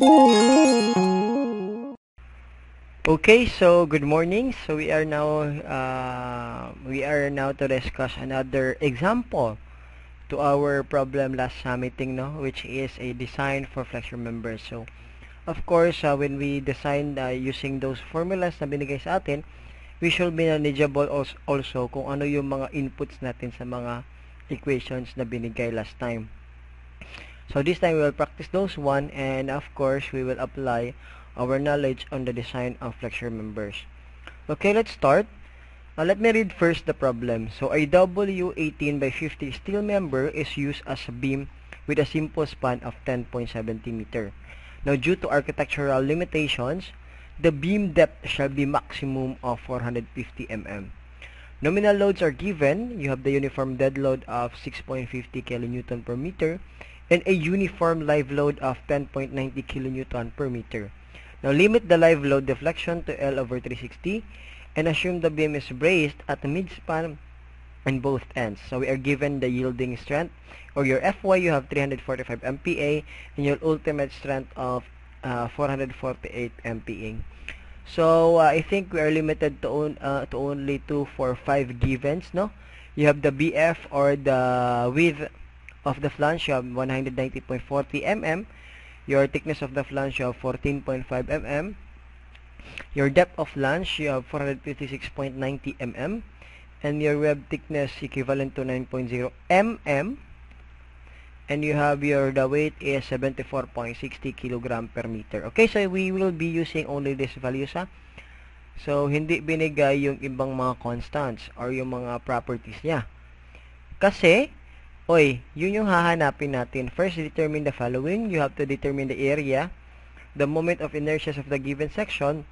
Okay, so good morning. So we are now uh, we are now to discuss another example to our problem last meeting, no, which is a design for flexure members. So of course, uh, when we design uh, using those formulas na binigay sa atin, we should be knowledgeable also kung ano yung mga inputs natin sa mga equations na binigay last time. So this time we will practice those one and of course we will apply our knowledge on the design of flexure members. Okay, let's start. Uh, let me read first the problem. So a W18 by 50 steel member is used as a beam with a simple span of 10.70 meter. Now due to architectural limitations, the beam depth shall be maximum of 450 mm. Nominal loads are given. You have the uniform dead load of 6.50 kN per meter and a uniform live load of 10.90 kN per meter. Now limit the live load deflection to L over 360 and assume the beam is braced at the midspan in both ends. So we are given the yielding strength or your FY you have 345 MPa and your ultimate strength of uh, 448 MPa. So uh, I think we are limited to, on, uh, to only 2 for 5 givens, no? You have the BF or the width of the flange, have 190.40 mm. Your thickness of the flange, have 14.5 mm. Your depth of flange, have 456.90 mm. And your web thickness equivalent to 9.0 mm. And you have your, the weight is 74.60 kilogram per meter. Okay, so we will be using only this values ha. So, hindi binigay yung ibang mga constants or yung mga properties niya. Kasi, Oy, yun yung hahanapin natin. First, determine the following. You have to determine the area, the moment of inertia of the given section.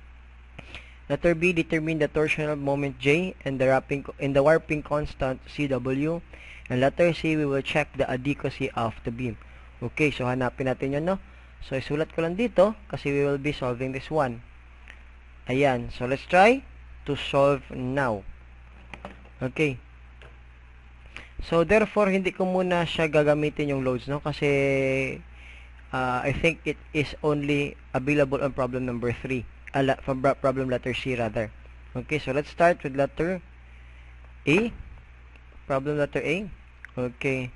Letter B, determine the torsional moment J and the wrapping in the warping constant CW. And letter C, we will check the adequacy of the beam. Okay, so hanapin natin yun, no? So, isulat ko lang dito kasi we will be solving this one. Ayan. So, let's try to solve now. Okay. So, therefore, hindi ko muna siya gagamitin yung loads, no? Kasi, uh, I think it is only available on problem number 3. Uh, from problem letter C, rather. Okay, so let's start with letter A. Problem letter A. Okay.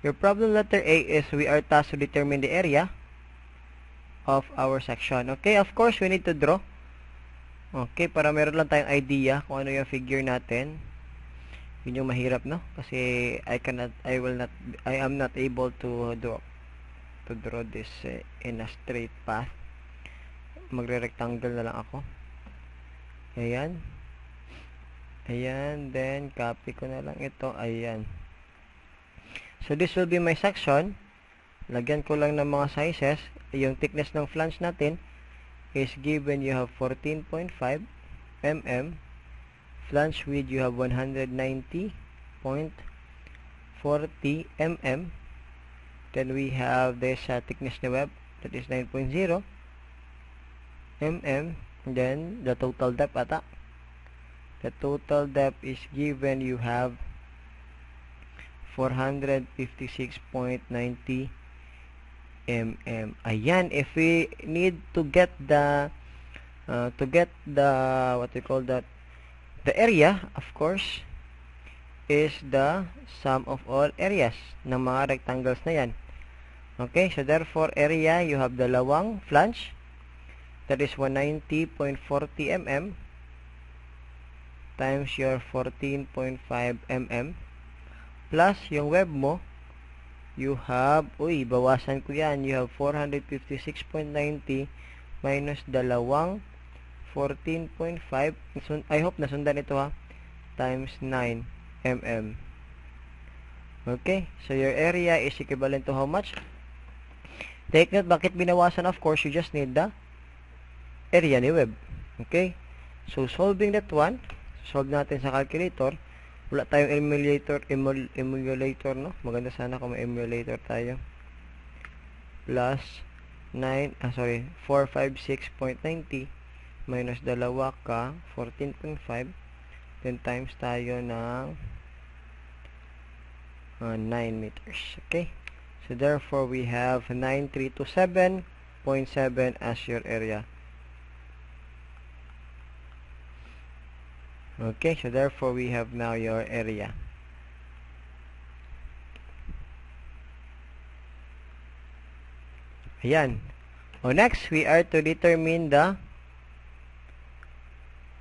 Your problem letter A is we are tasked to determine the area of our section. Okay, of course, we need to draw. Okay, para meron lang tayong idea kung ano yung figure natin yun yung mahirap no? Kasi I cannot I will not I am not able to draw to draw this uh, in a straight path. Magre-rectangle na lang ako. Ayan. Ayan then copy ko na lang ito. Ayan. So this will be my section. Lagyan ko lang ng mga sizes. Yung thickness ng flange natin is given you have 14.5 mm flange width you have 190.40 mm then we have this uh, thickness web that is 9.0 mm then the total depth ata. The total depth is given you have 456.90 mm ayan if we need to get the uh, to get the what we call that The area, of course, is the sum of all areas ng mga rectangles na yan. Okay, so therefore, area, you have dalawang flange. That is 190.40 mm times your 14.5 mm plus yung web mo, you have, uy, bawasan ko yan, you have 456.90 minus dalawang 14.5 I hope nasundan ito ha? Times 9 mm okay so your area is equivalent to how much? Take note bakit binawasan? Of course you just need the area ni web okay so solving that one solve natin sa calculator. Wala tayong emulator emul, emulator no? Maganda sana kung may emulator tayo. Plus 9 ah sorry 456.90 minus dalawa ka 14.5 then times tayo ng uh, 9 meters okay so therefore we have 9327 0.7 as your area. Okay, so therefore we have now your area. Ayan. O next, we are to determine the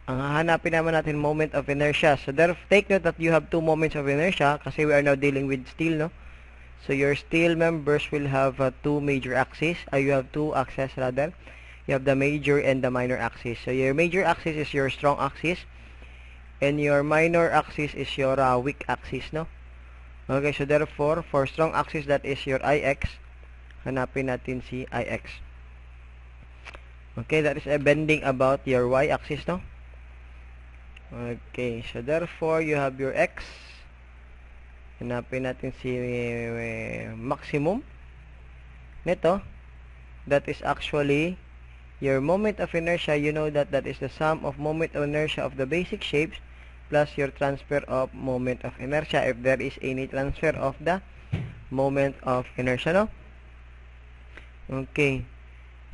ang hahanapin naman natin moment of inertia. So therefore, take note that you have two moments of inertia kasi we are now dealing with steel, no? So your steel members will have uh, two major axes. Uh, you have two axes rather. You have the major and the minor axis. So your major axis is your strong axis and your minor axis is your uh, weak axis, no? Okay, so therefore, for strong axis that is your IX. Hanapin natin si IX. Okay, that is a bending about your y-axis, no? Okay, so therefore, you have your x. Hanapin natin si uh, maximum. Nito, that is actually your moment of inertia. You know that that is the sum of moment of inertia of the basic shapes plus your transfer of moment of inertia if there is any transfer of the moment of inertia, no? Okay.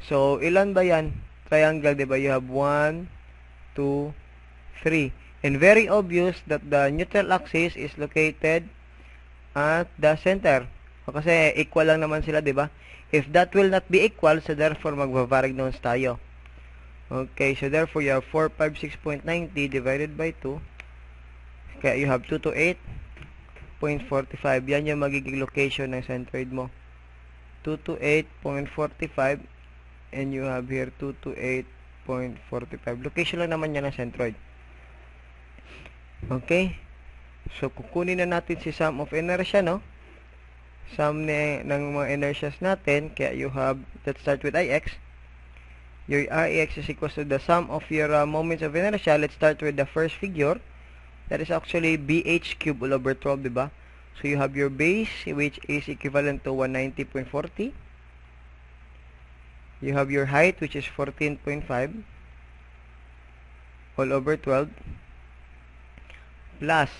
So, ilan ba yan? Triangle, di ba? You have 1, 2, 3. And very obvious that the neutral axis is located at the center. O kasi equal lang naman sila, di ba? If that will not be equal, so therefore magvavarig noons tayo. Okay, so therefore you have 456.90 divided by 2. Kaya you have 2 to 8.45. Yan yung magiging location ng centroid mo. 2 to 8.45 and you have here 2 to 8.45 location lang naman yan ng centroid okay. So kukunin na natin si sum of inertia no? Sum ni, ng mga inertias natin. Kaya you have let's start with Ix your Ix is equal to the sum of your uh, moments of inertia. Let's start with the first figure. That is actually BH cube all over 12 diba So you have your base which is equivalent to 190.40. You have your height which is 14.5 all over 12 plus.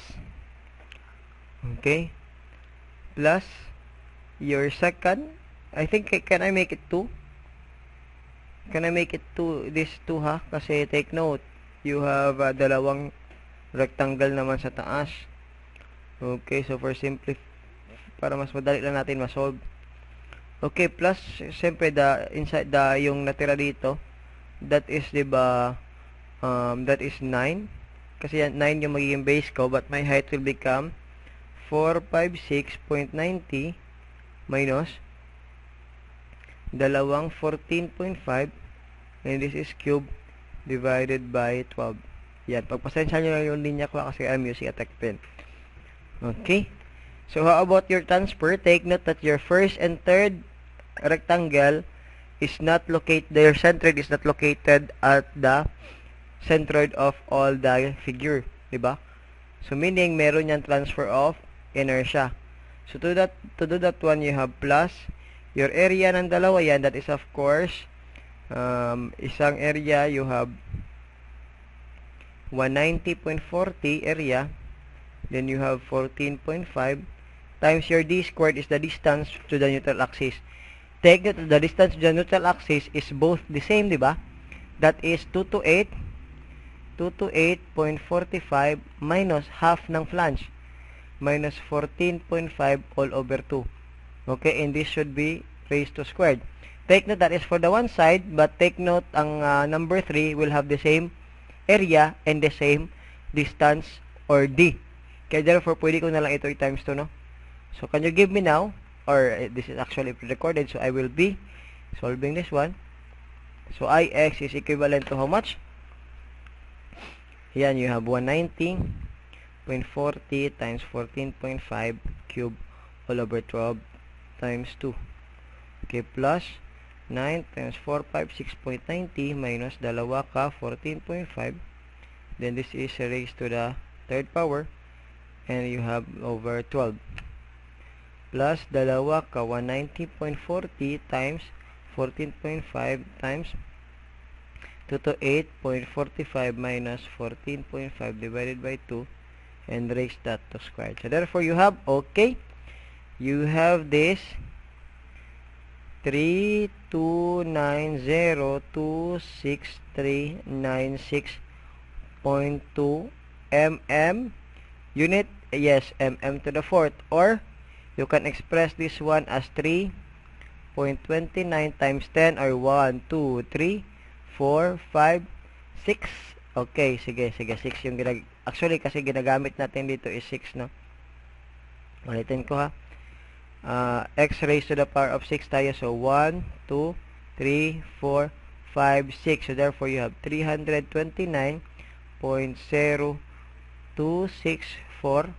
Okay? Plus your second. I think can I make it 2 can I make it 2 this 2 ha? Kasi take note you have uh, dalawang rectangle naman sa taas. Okay, so for simple para mas madali lang natin ma-solve. Okay, plus siyempre the inside the yung natira dito that is 'di ba um that is 9 kasi yan 9 yung magiging base ko but my height will become 456.90 minus dalawang 14.5 and this is cube divided by 12. Yan, pagpasensya nyo lang yung linya ko kasi I'm using a tech pen. Okay. So, how about your transfer? Take note that your first and third rectangle is not located, their centroid is not located at the centroid of all the figure. Diba? So, meaning, meron yan transfer of inertia. So, to that, to do that one, you have plus. Your area ng dalawa yan, that is of course, um, isang area, you have 190.40 area Then you have 14.5 times your d squared is the distance to the neutral axis. Take note the distance to the neutral axis is both the same, di ba? That is 2 to 8. 2 to 8.45 minus half ng flange. Minus 14.5 all over 2. Okay, and this should be raised to squared. Take note that is for the one side, but take note ang uh, number 3 will have the same area and the same distance or d. Kaya therefore, pwede ko na lang ito i-times 2, no? So, can you give me now, or uh, this is actually pre-recorded, so I will be solving this one. So, Ix is equivalent to how much? Yan, you have 190.40 times 14.5 cube all over 12 times 2. Okay, plus 9 times 4, 5, 6.90 minus ka 14.5. Then this is raised to the third power and you have over 12 plus dalawa ka 190.40 times 14.5 times 2 to 8.45 minus 14.5 divided by 2 and raise that to square. So therefore you have okay you have this 32902639.2 mm unit yes mm to the fourth or you can express this one as 3.29 times 10 or 1 2 3 4 5 6 okay sige sige 6 yung ginag actually kasi ginagamit natin dito is 6 no? Ulitin ko ha? Uh, x raised to the power of 6 tayo. So 1 2 3 4 5 6 so therefore you have 329.0264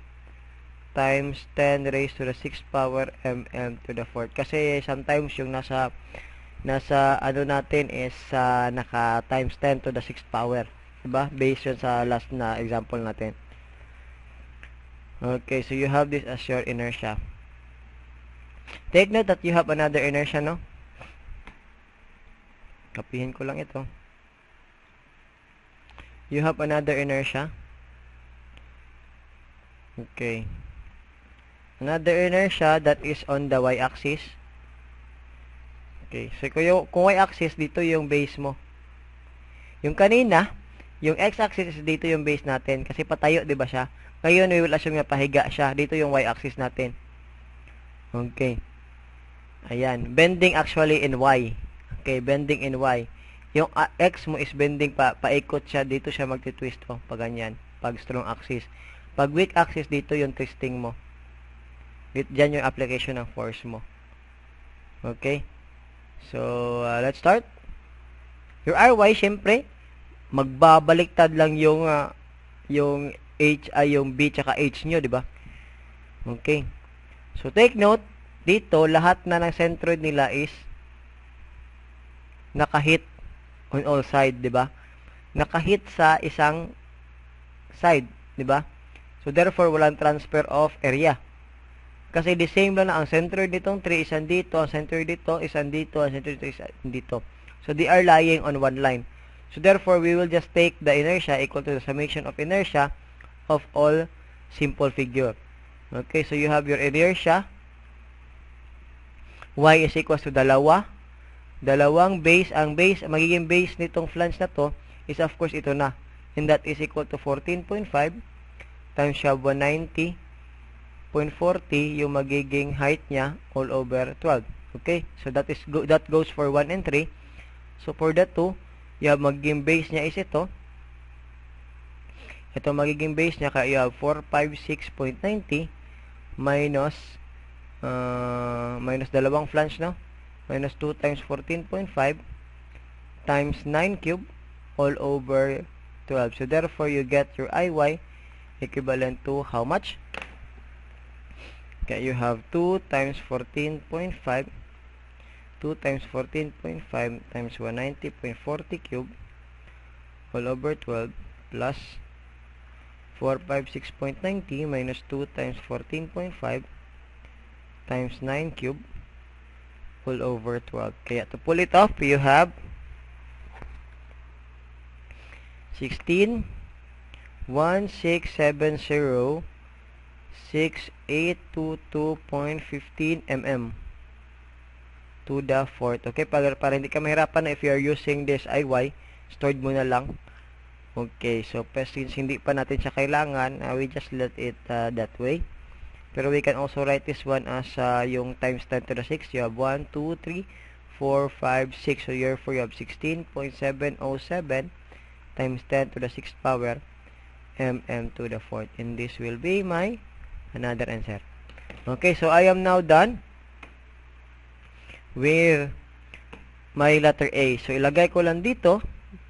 times 10 raised to the 6th power mm to the 4th. Kasi sometimes yung nasa nasa ano natin is uh, naka times 10 to the 6th power. Diba? Based yun sa last na example natin. Okay, so you have this as your inertia. Take note that you have another inertia, no? Kapihin ko lang ito. You have another inertia. Okay. Another inertia that is on the y-axis. Okay. So, kung, yung, kung y-axis, dito yung base mo. Yung kanina, yung x-axis is dito yung base natin. Kasi patayo, di ba siya? Ngayon, we will assume na pahiga siya. Dito yung y-axis natin. Okay. Ayan. Bending actually in y. Okay, bending in y. Yung uh, x mo is bending pa, paikot siya. Dito siya magti-twist. Oh, pag ganyan. Pag strong axis. Pag weak axis, dito yung twisting mo. Diyan yung application ng force mo. Okay? So, uh, let's start. Your RY, syempre, magbabaliktad lang yung uh, yung H ay yung B tsaka H nyo, di ba? Okay. So, take note, dito, lahat na ng centroid nila is nakahit on all side, di ba? Nakahit sa isang side, di ba? So, therefore, walang transfer of area. Kasi the same lang na ang centroid nitong 3 is dito, ang centroid dito is dito, ang centroid dito is dito. So they are lying on one line. So therefore, we will just take the inertia equal to the summation of inertia of all simple figure. Okay, so you have your inertia. Y is equals to dalawa. Dalawang base. Ang base, magiging base nitong flange na to is of course ito na. And that is equal to 14.5 times siya 190 0.40 yung magiging height niya all over 12. Okay? So that is go that goes for 1 and 3. So for that 2, you have magiging base niya is ito. Ito magiging base niya kaya you have 456.90 minus uh, minus dalawang flange no? Minus 2 times 14.5 times 9 cube all over 12. So therefore you get your IY equivalent to how much? Okay, you have 2 times 14.5 2 times 14.5 times 190.40 cube all over 12 plus 456.90 minus 2 times 14.5 times 9 cube all over 12. Kaya to pull it off, you have 16 1670 6822.15 mm to the fourth. Okay, para, para hindi ka mahirapan na if you are using this IY, stored mo na lang. Okay, so since hindi pa natin siya kailangan, uh, we just let it uh, that way. Pero we can also write this one as uh, yung times 10 to the 6. You have 1, 2, 3, 4, 5, 6. So therefore you have 16.707 times 10 to the 6th power mm to the 4th. And this will be my another answer. Okay, so I am now done with my letter A. So, ilagay ko lang dito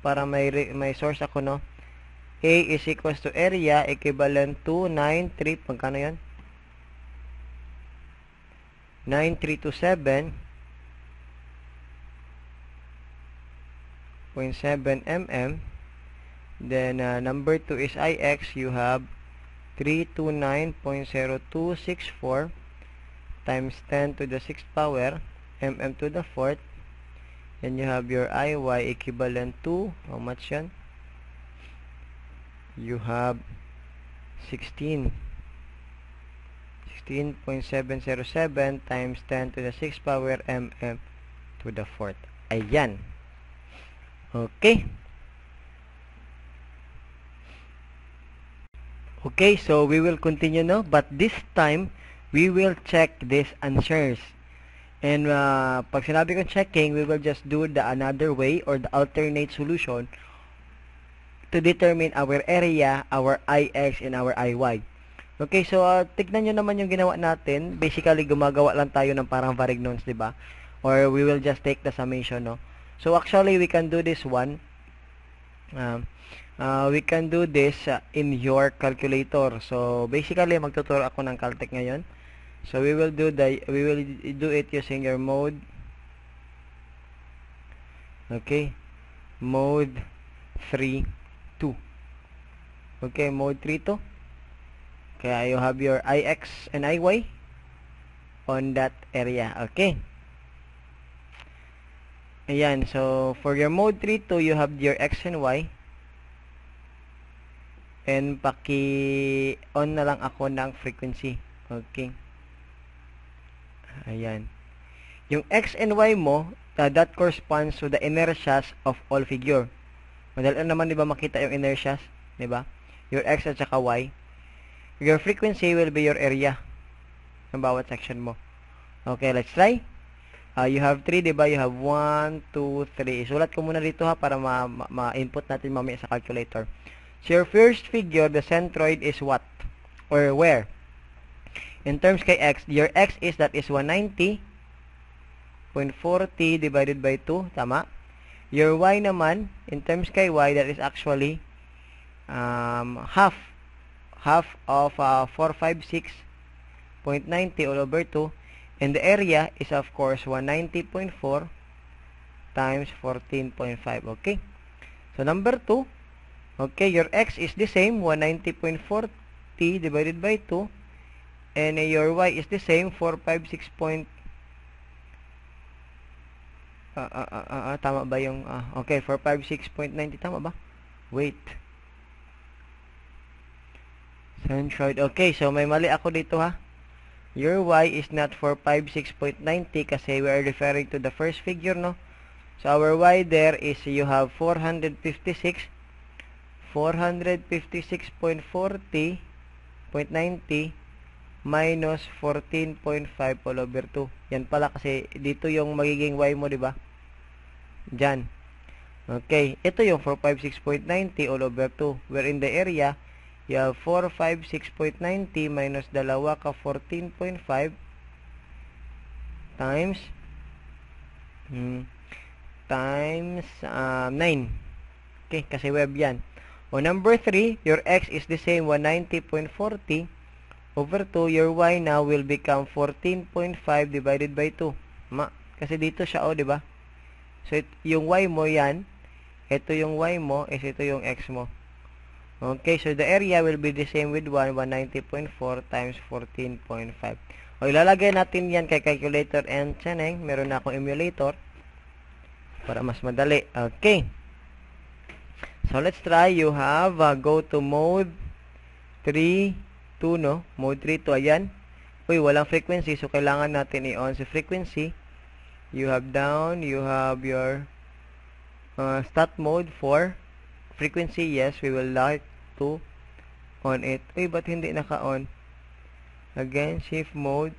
para may, may source ako, no? A is equals to area equivalent to 93, pagkano yan? 9327 0.7 mm. Then, uh, number 2 is IX. You have 329.0264 times 10 to the 6th power mm to the 4th and you have your IY equivalent to how much yan? you have 16 16.707 times 10 to the 6th power mm to the fourth. Ayan. Okay. Okay, so we will continue now, but this time, we will check these answers. And uh, pag sinabi kong checking, we will just do the another way or the alternate solution to determine our area, our IX, and our IY. Okay, so uh, tignan nyo naman yung ginawa natin. Basically, gumagawa lang tayo ng parang varignons, di ba? Or we will just take the summation, no? So actually, we can do this one. Um, uh, we can do this uh, in your calculator. So basically, magtuturo ako ng Caltech ngayon. So we will do the we will do it using your mode. Okay. Mode 3 2. Okay, mode 3 2. Kaya you have your IX and IY on that area. Okay. Ayan. So, for your mode 3 2 you have your X and Y. And paki-on na lang ako ng frequency. Okay. Ayan. Yung X and Y mo, uh, that corresponds to the inertias of all figure. Madali naman, di ba, makita yung inertias? Di ba? Your X at saka Y. Your frequency will be your area ng bawat section mo. Okay, let's try. Uh, you have 3, di ba? You have 1, 2, 3. Sulat ko muna dito ha para ma-input ma ma natin mamaya sa calculator. So, your first figure, the centroid is what? Or where? In terms kx, your x is that is 190.40 divided by 2. Tama? Your y naman, in terms kay y, that is actually um, half half of uh, 456.90 all over 2 and the area is of course 190.4 times 14.5 okay so number 2 okay your x is the same 190.40 divided by 2 and uh, your y is the same 456. Point, uh, uh, uh, uh, tama ba yung uh, okay 456.90 tama ba wait Centroid. Okay, so may mali ako dito ha. Your y is not 456.90 kasi we are referring to the first figure, no? So our y there is you have 456 456.40.90 minus 14.5 all over 2. Yan pala kasi dito yung magiging y mo, di ba? Diyan. Okay, ito yung 456.90 all over 2. Where in the area, You have 4, 5, 6.90 minus dalawa ka 14.5 times hmm, times uh, 9. Okay, kasi web yan. O number 3, your x is the same 190.40 over 2. Your y now will become 14.5 divided by 2. Ma, kasi dito siya o, di ba? So, it, yung y mo yan, ito yung y mo, is ito yung x mo. Okay, so the area will be the same with 1, 190.4 times 14.5. O ilalagay natin yan kay calculator and cheneng. Meron na akong emulator para mas madali. Okay. So let's try. You have uh, go to mode 3, 2, no? Mode 3, 2. Ayan. Uy, walang frequency. So kailangan natin i-on si frequency. You have down. You have your uh, start mode 4 frequency, yes, we will like to on it. Uy, ba't hindi naka-on? Again, shift mode.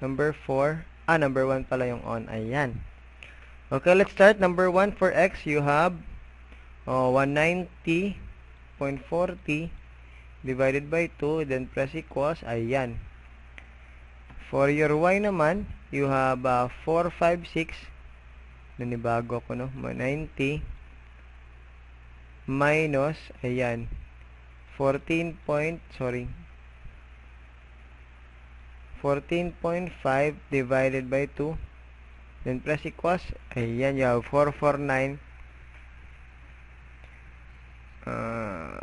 Number 4. Ah, number 1 pala yung on. Ayan. Okay, let's start. Number 1 for X, you have oh, 190.40 divided by 2, then press equals. Ayan. For your Y naman, you have uh, 456. Nanibago ko, no? 90 minus, ayan, 14 point, sorry, 14.5 divided by 2, then plus equals, ayan, you have 449, uh,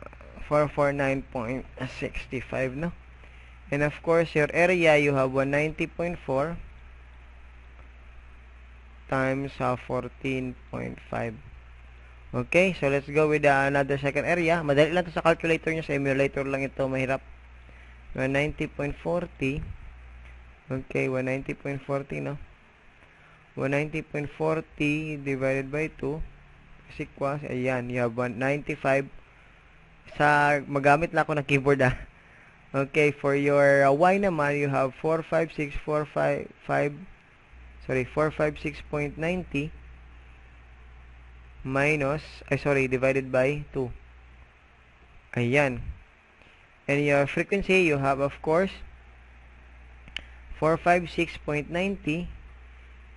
449.65, no? And of course, your area, you have 190.4 times uh, 14.5. Okay, so let's go with uh, another second area. Madali lang to sa calculator nyo. Sa emulator lang ito. Mahirap. 190.40. Okay, 190.40, no? 190.40 divided by 2 equals, ayan, you have 195 sa magamit lang ako ng keyboard ah. Okay, for your uh, y naman, you have 456.455 sorry, 456.90 minus, ay sorry, divided by 2. Ayan. And your frequency, you have of course 456.90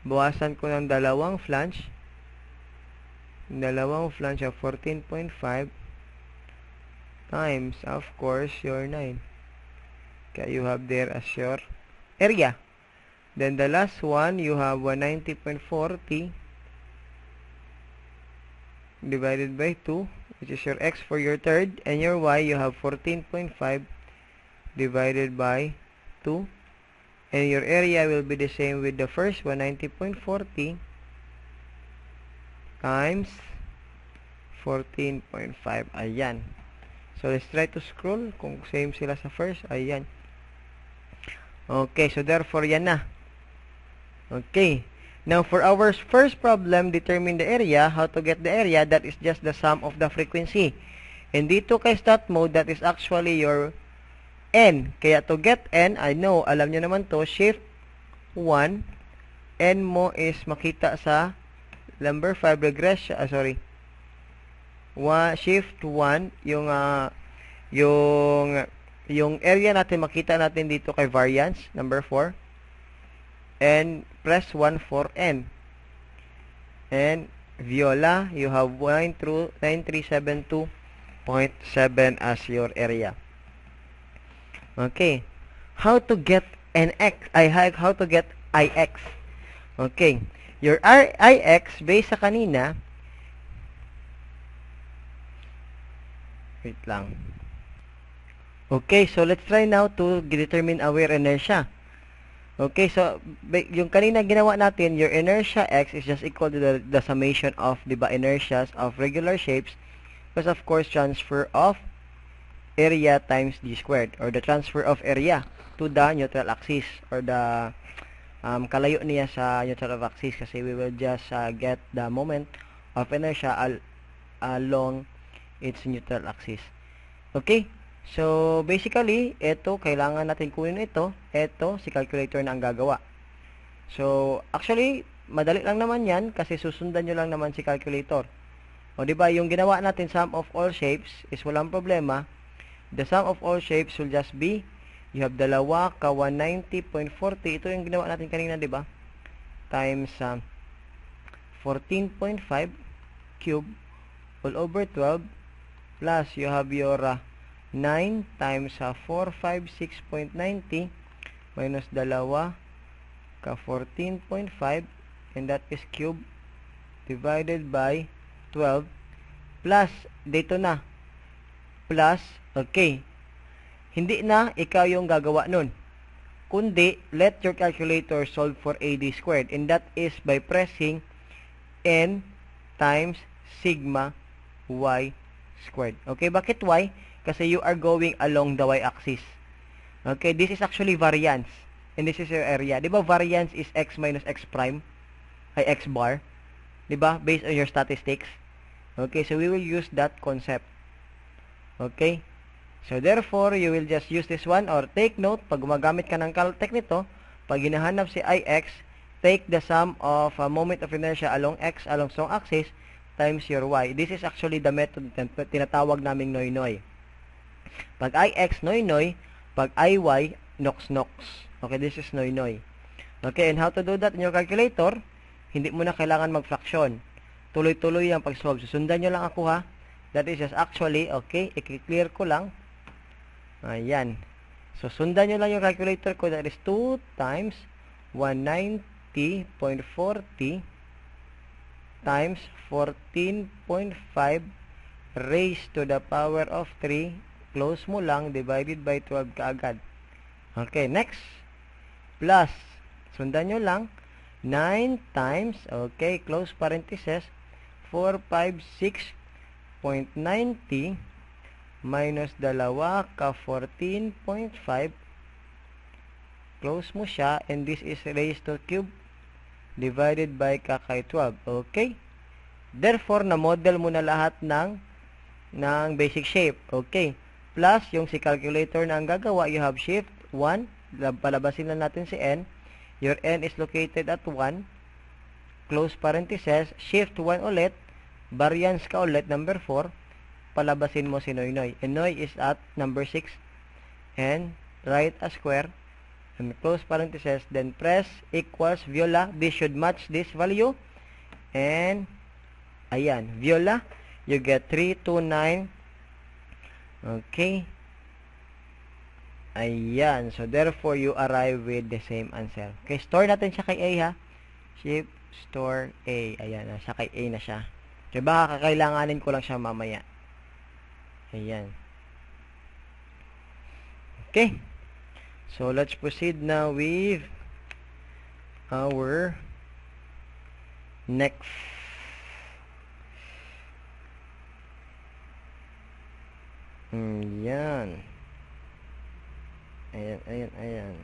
bawasan ko ng dalawang flange dalawang flange of 14.5 times of course your 9 okay you have there as your area. Then the last one you have 190.40 divided by 2 which is your x for your third and your y you have 14.5 divided by 2 and your area will be the same with the first 190.40 times 14.5 ayan so let's try to scroll kung same sila sa first ayan okay so therefore yan na okay Now, for our first problem, determine the area. How to get the area? That is just the sum of the frequency. And dito kay stat mode, that is actually your n. Kaya to get n, I know, alam nyo naman to, shift 1, n mo is makita sa number 5 regression, ah, sorry, One, shift 1, yung, uh, yung, yung area natin, makita natin dito kay variance, number 4, and press 1 for N. And Viola, you have 9 through 9372.7 as your area. Okay. How to get an X? I how to get IX. Okay. Your IX based sa kanina Wait lang. Okay, so let's try now to determine our inertia. Okay, so yung kanina ginawa natin, your inertia x is just equal to the, the summation of, di ba, inertias of regular shapes plus of course transfer of area times d squared or the transfer of area to the neutral axis or the um, kalayo niya sa neutral axis kasi we will just uh, get the moment of inertia al along its neutral axis. Okay? So, basically, ito, kailangan natin kunin ito. Ito, si calculator na ang gagawa. So, actually, madali lang naman yan kasi susundan nyo lang naman si calculator. O, di ba yung ginawa natin sum of all shapes is walang problema. The sum of all shapes will just be, you have dalawa ka 190.40. Ito yung ginawa natin kanina, di ba? Times uh, 14.5 cube all over 12 plus you have your uh, 9 times sa 456.90 minus dalawa ka 14.5 and that is cube divided by 12 plus dito na. Plus okay hindi na ikaw yung gagawa nun kundi let your calculator solve for AD squared and that is by pressing n times sigma y squared okay bakit y kasi you are going along the y-axis. Okay, this is actually variance. And this is your area. Di ba variance is x minus x prime? Ay x bar. Di ba? Based on your statistics. Okay, so we will use that concept. Okay? So therefore, you will just use this one or take note, pag gumagamit ka ng Caltech nito, pag hinahanap si Ix, take the sum of a moment of inertia along x along strong axis times your y. This is actually the method na tinatawag naming noy-noy. Pag IX, noy-noy. Pag IY, nox-nox. Okay, this is noy-noy. Okay, and how to do that in your calculator? Hindi mo na kailangan mag-fraction. Tuloy-tuloy ang pag-solve. Susundan nyo lang ako ha. That is just actually, okay, i-clear ko lang. Ayan. So, sundan nyo lang yung calculator ko. That is 2 times 190.40 times 14.5 raised to the power of 3 close mo lang, divided by 12 kaagad. Okay, next. Plus, sundan nyo lang, 9 times, okay, close parenthesis, 456.90 minus dalawa ka 14.5 close mo siya and this is raised to cube divided by kakay 12. Okay? Therefore, na-model mo na lahat ng ng basic shape. Okay? Plus, yung si calculator na ang gagawa, you have shift 1. Palabasin na natin si n. Your n is located at 1. Close parenthesis. Shift 1 ulit. Variance ka ulit, number 4. Palabasin mo si Noy Noy. And Noy is at number 6. And write a square. And close parenthesis then press equals viola. This should match this value. And ayan viola. You get 329 okay. Ayan. So therefore you arrive with the same answer. Okay store natin siya kay A ha? Shift store A. Ayan nasa kay A na siya. So baka kakailanganin ko lang siya mamaya ayan. Okay. So let's proceed now with our next mm, yan ayan ayan ayan.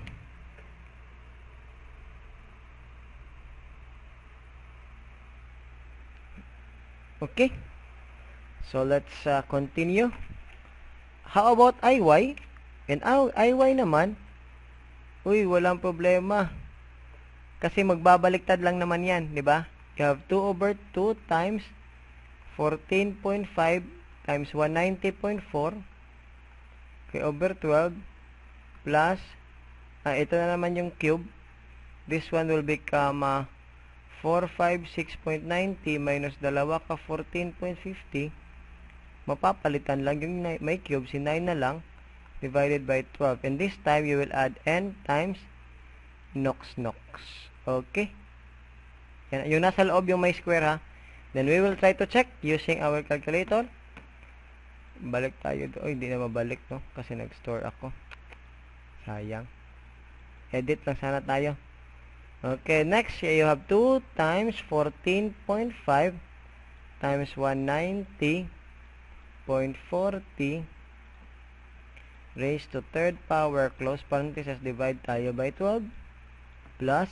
Okay so let's uh, continue how about IY and IY naman Uy, walang problema. Kasi magbabaliktad lang naman yan, di ba? You have 2 over 2 times 14.5 times 190.4 okay, over 12 plus ah, ito na naman yung cube. This one will become uh, 456.90 minus dalawa ka 14.50 mapapalitan lang yung may cube, si 9 na lang divided by 12. And this time, you will add n times nox nox. Okay? Yan, yung nasa loob yung may square ha. Then we will try to check using our calculator. Balik tayo doon. Hindi na mabalik no. Kasi nag-store ako. Sayang. Edit lang sana tayo. Okay, next you have 2 times 14.5 times 190.40 raised to third power, close parenthesis, divide tayo by 12, plus,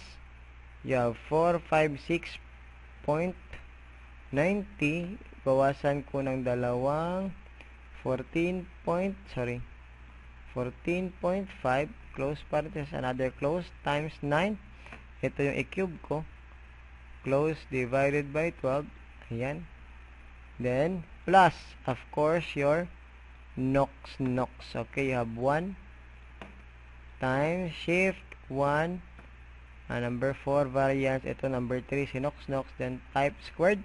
you have 456.90, bawasan ko ng dalawang 14 point, sorry, 14.5, close parenthesis, another close, times 9, ito yung i-cube ko, close divided by 12, ayan, then, plus, of course, your Nox Nox. Okay, you have 1 times shift 1 uh, number 4 variance. Ito number 3 si Nox Nox. Then type squared.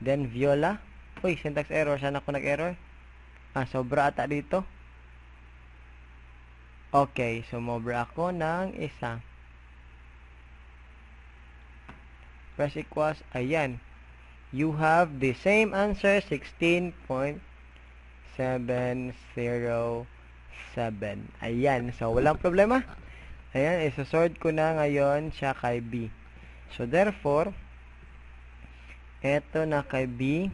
Then viola. Uy syntax error. Saan ako nag error ah sobra ata dito. Okay sumobra ako ng isa. Press equals ayan you have the same answer 16.5 707. Ayan. So, walang problema. Ayan, isosort ko na ngayon siya kay B. So, therefore, eto na kay B,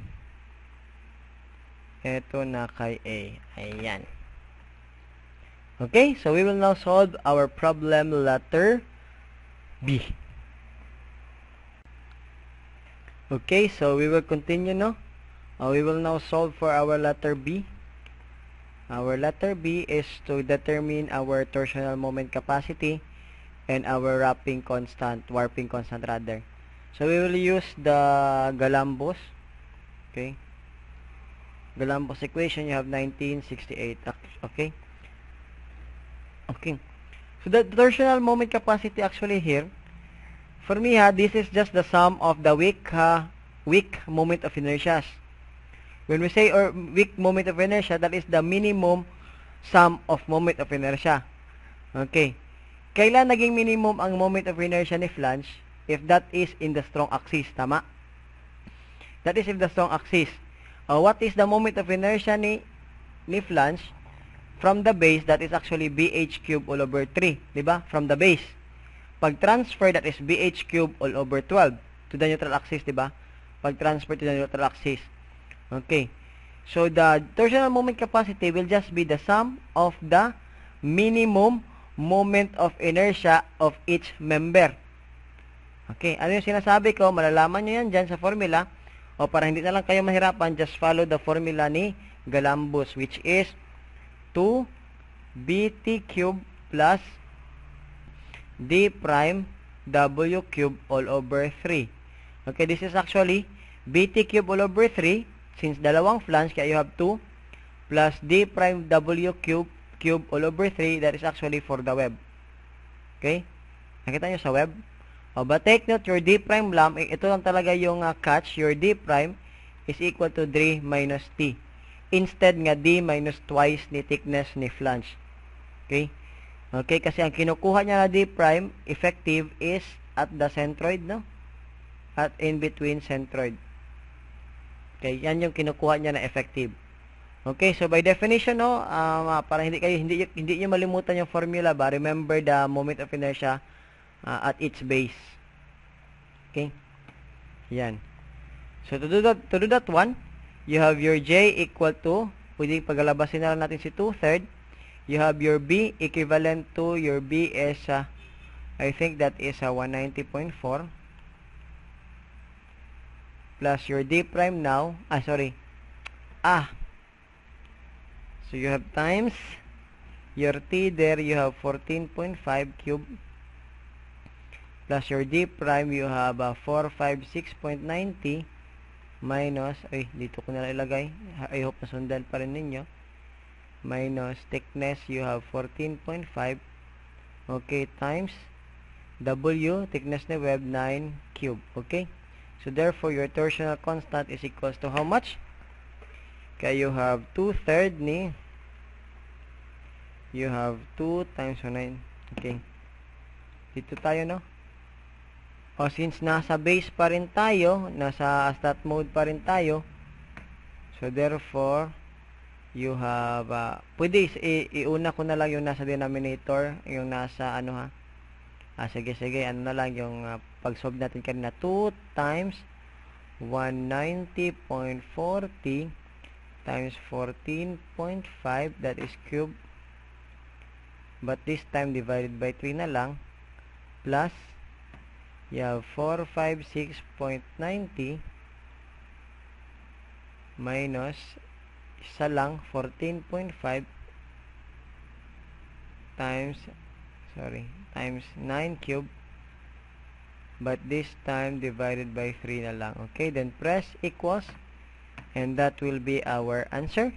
eto na kay A. Ayan. Okay, so we will now solve our problem letter B. Okay, so we will continue, no? Uh, we will now solve for our letter B. Our letter B is to determine our torsional moment capacity and our wrapping constant, warping constant rather. So we will use the Galambos. Okay. Galambos equation, you have 1968. Okay. Okay. So the torsional moment capacity actually here, for me ha, this is just the sum of the weak, ha, weak moment of inertia. When we say or weak moment of inertia, that is the minimum sum of moment of inertia. Okay. Kailan naging minimum ang moment of inertia ni flange? If that is in the strong axis, tama? That is in the strong axis. Uh, what is the moment of inertia ni ni flange? From the base, that is actually BH cube all over 3. Diba? From the base. Pag transfer, that is BH cube all over 12 to the neutral axis, diba? Pag transfer to the neutral axis. Okay. So the torsional moment capacity will just be the sum of the minimum moment of inertia of each member. Okay, ano yung sinasabi ko? Malalaman nyo yan dyan sa formula. O para hindi na lang kayo mahirapan, just follow the formula ni Galambos, which is 2 bt cube plus d prime w cube all over 3. Okay, this is actually bt cube all over 3. Since dalawang flange, kaya you have 2 plus d prime w cube cube all over 3. That is actually for the web. Okay? Nakita nyo sa web? O, but take note, your d prime lang, eh, ito lang talaga yung uh, catch. Your d prime is equal to 3 minus t. Instead nga, d minus twice ni thickness ni flange. Okay? Okay, kasi ang kinukuha niya na d prime, effective, is at the centroid, no? At in between centroid. Okay, yan yung kinukuha niya na effective. Okay, so by definition, no, um, para hindi kayo hindi hindi niyo malimutan yung formula ba, remember the moment of inertia uh, at its base. Okay? Yan. So to do that to do that one, you have your j equal to pwede paglalabasin na lang natin si 2 third. You have your b equivalent to your b is uh, I think that is uh, 190.4 plus your d prime now, ah sorry. Ah, So you have times your t there you have 14.5 cube plus your d prime you have uh, 456.90 minus ay dito ko na ilagay I hope nasundan pa rin ninyo minus thickness you have 14.5 okay times w thickness na web 9 cube okay so therefore your torsional constant is equals to how much kaya you have 2 third ni you have 2 times 9. Okay. Dito tayo, no? O, since nasa base pa rin tayo, nasa stat mode pa rin tayo, so therefore, you have, uh, pwede, iuna ko na lang yung nasa denominator, yung nasa, ano ha, ah, sige, sige, ano na lang yung uh, pag-solve natin kanina, 2 times 190.40 times 14.5, that is cube, but this time divided by 3 na lang plus you have 456.90 minus isa lang 14.5 times sorry times 9 cube. But this time divided by 3 na lang. Okay then press equals and that will be our answer.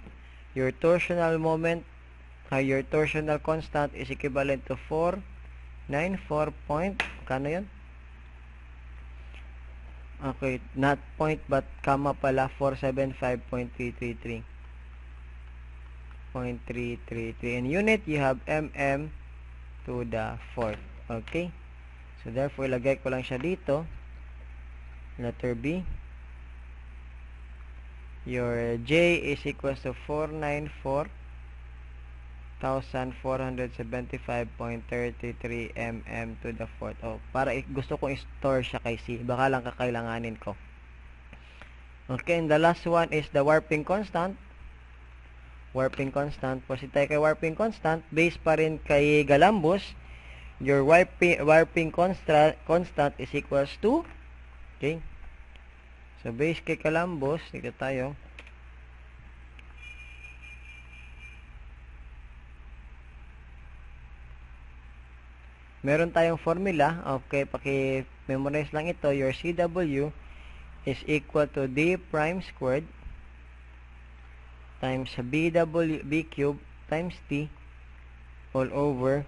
Your torsional moment uh, your torsional constant is equivalent to 494 point kano yun? okay not point but comma pala 475.333 0.333 in unit you have mm to the fourth okay so therefore ilagay ko lang siya dito letter B your J is equals to 494 1,475.33 mm to the fourth. Oh, para gusto kong store siya kay C. Baka lang kakailanganin ko. Okay, and the last one is the warping constant. Warping constant. Proceed tayo kay warping constant. Base pa rin kay Galambos. Your warping, warping constant, is equals to Okay. So, base kay Galambos. Dito tayo. meron tayong formula okay paki-memorize lang ito your CW is equal to D prime squared times BW B cube times T all over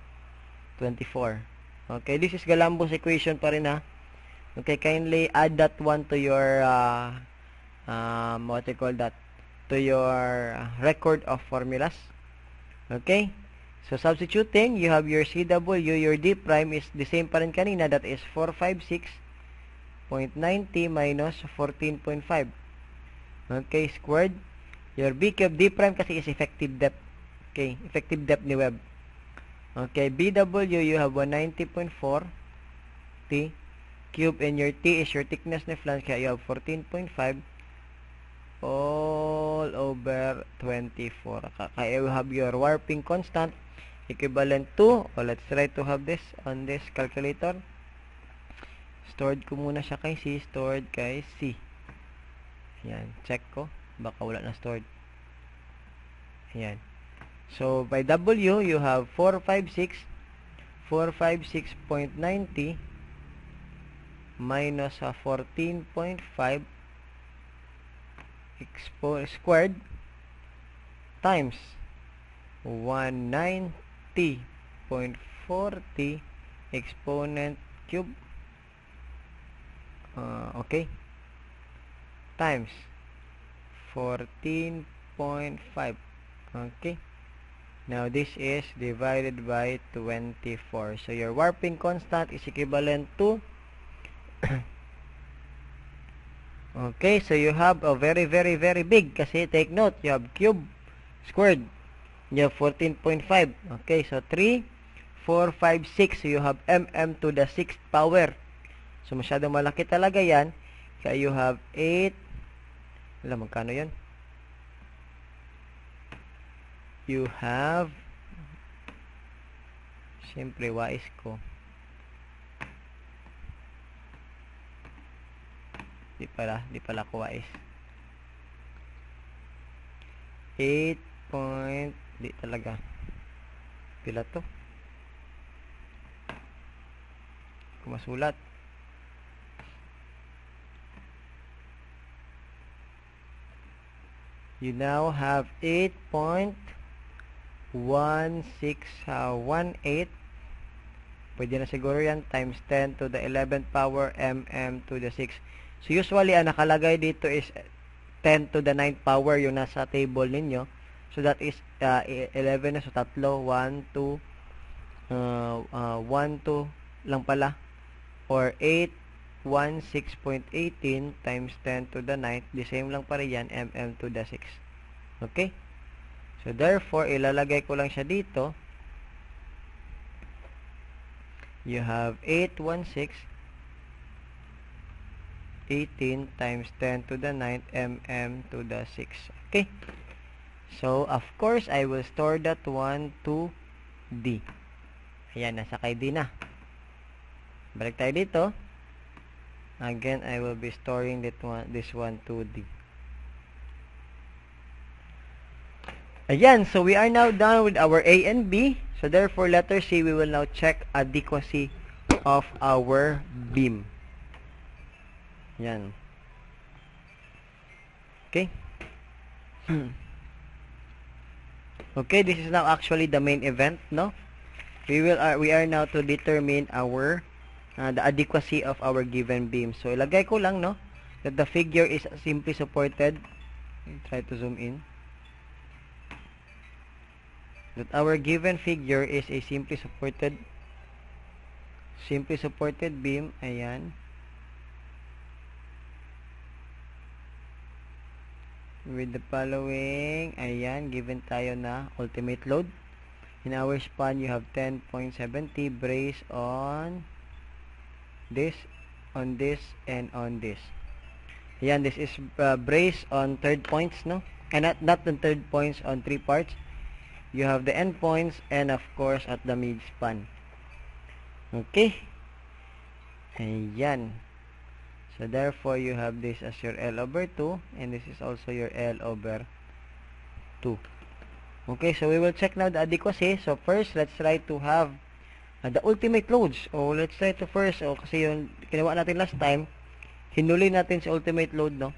24 okay this is Galambos equation pa rin ha? Okay kindly add that one to your uh, um, what you call that? To your record of formulas. Okay? So, substituting, you have your CW, your D prime is the same pa rin kanina, that is 456.90 minus 14.5. Okay, squared. Your B cube, D prime kasi is effective depth. Okay, effective depth ni web. Okay, BW, you have 190.4 T cube and your T is your thickness ni flange, kaya you have 14.5 all over 24. Kaya you have your warping constant equivalent to, oh, let's try to have this on this calculator. Stored ko muna siya kay C. Stored kay C. Ayan. Check ko. Baka wala na stored. Ayan. So, by W, you have 456. 456.90 minus uh, 14.5 expo squared times 190.40 exponent cube uh, okay times 14.5 okay. Now this is divided by 24 so your warping constant is equivalent to okay so you have a very very very big kasi take note you have cube squared you have 14.5 okay so 3 4 5 6 so you have mm to the 6th power. So masyado malaki talaga yan. Kaya you have 8 alam magkano yun you have siyempre wais ko. Di pala di pala ko wais. 8 point di talaga. Pila to? Kumasulat you now have 8.1618 pwede na siguro yan times 10 to the 11th power mm to the 6 so usually ang nakalagay dito is 10 to the 9th power yung nasa table ninyo. So that is uh, 11 na. So tatlo 1 2 uh, uh, 1 2 lang pala. Or 8 1, 6.18 times 10 to the 9th, the same lang pa rin yan, mm to the 6. Okay? So, therefore, ilalagay ko lang siya dito. You have 816 18 times 10 to the 9th, mm to the 6. Okay? So, of course, I will store that one to D. Ayan, nasa kay D na. Balik tayo dito. Again, I will be storing that one, this one to D. Again, so we are now done with our A and B. So therefore, letter C, we will now check adequacy of our beam. Yan. Okay? okay, this is now actually the main event, no? We will uh, we are now to determine our uh, the adequacy of our given beam. So, ilagay ko lang, no, that the figure is simply supported. Try to zoom in. That our given figure is a simply supported simply supported beam. Ayan. With the following, ayan, given tayo na ultimate load. In our span, you have 10.70 brace on this on this and on this. Yan this is uh, brace on third points no? And not not the third points on three parts. You have the end points and of course at the mid span. Okay? Ayan. So therefore you have this as your L over 2 and this is also your L over 2 okay? So we will check now the adequacy. So first let's try to have uh, the ultimate loads. O, let's try to first. O, kasi yung kinawa natin last time, hinuli natin sa ultimate load, no?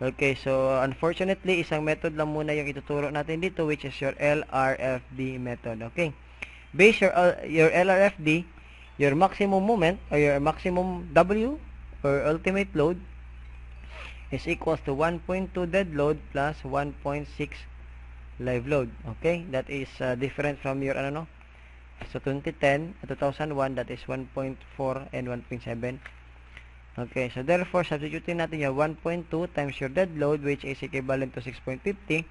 Okay, so unfortunately, isang method lang muna yung ituturo natin dito, which is your LRFD method. Okay. Base your, uh, your LRFD, your maximum moment, or your maximum W, or ultimate load, is equals to 1.2 dead load plus 1.6 live load. Okay? That is uh, different from your, ano no, So, 2010 at 2001, that is 1.4 and 1.7. Okay, so therefore, substituting natin yung 1.2 times your dead load, which is equivalent to 6.50,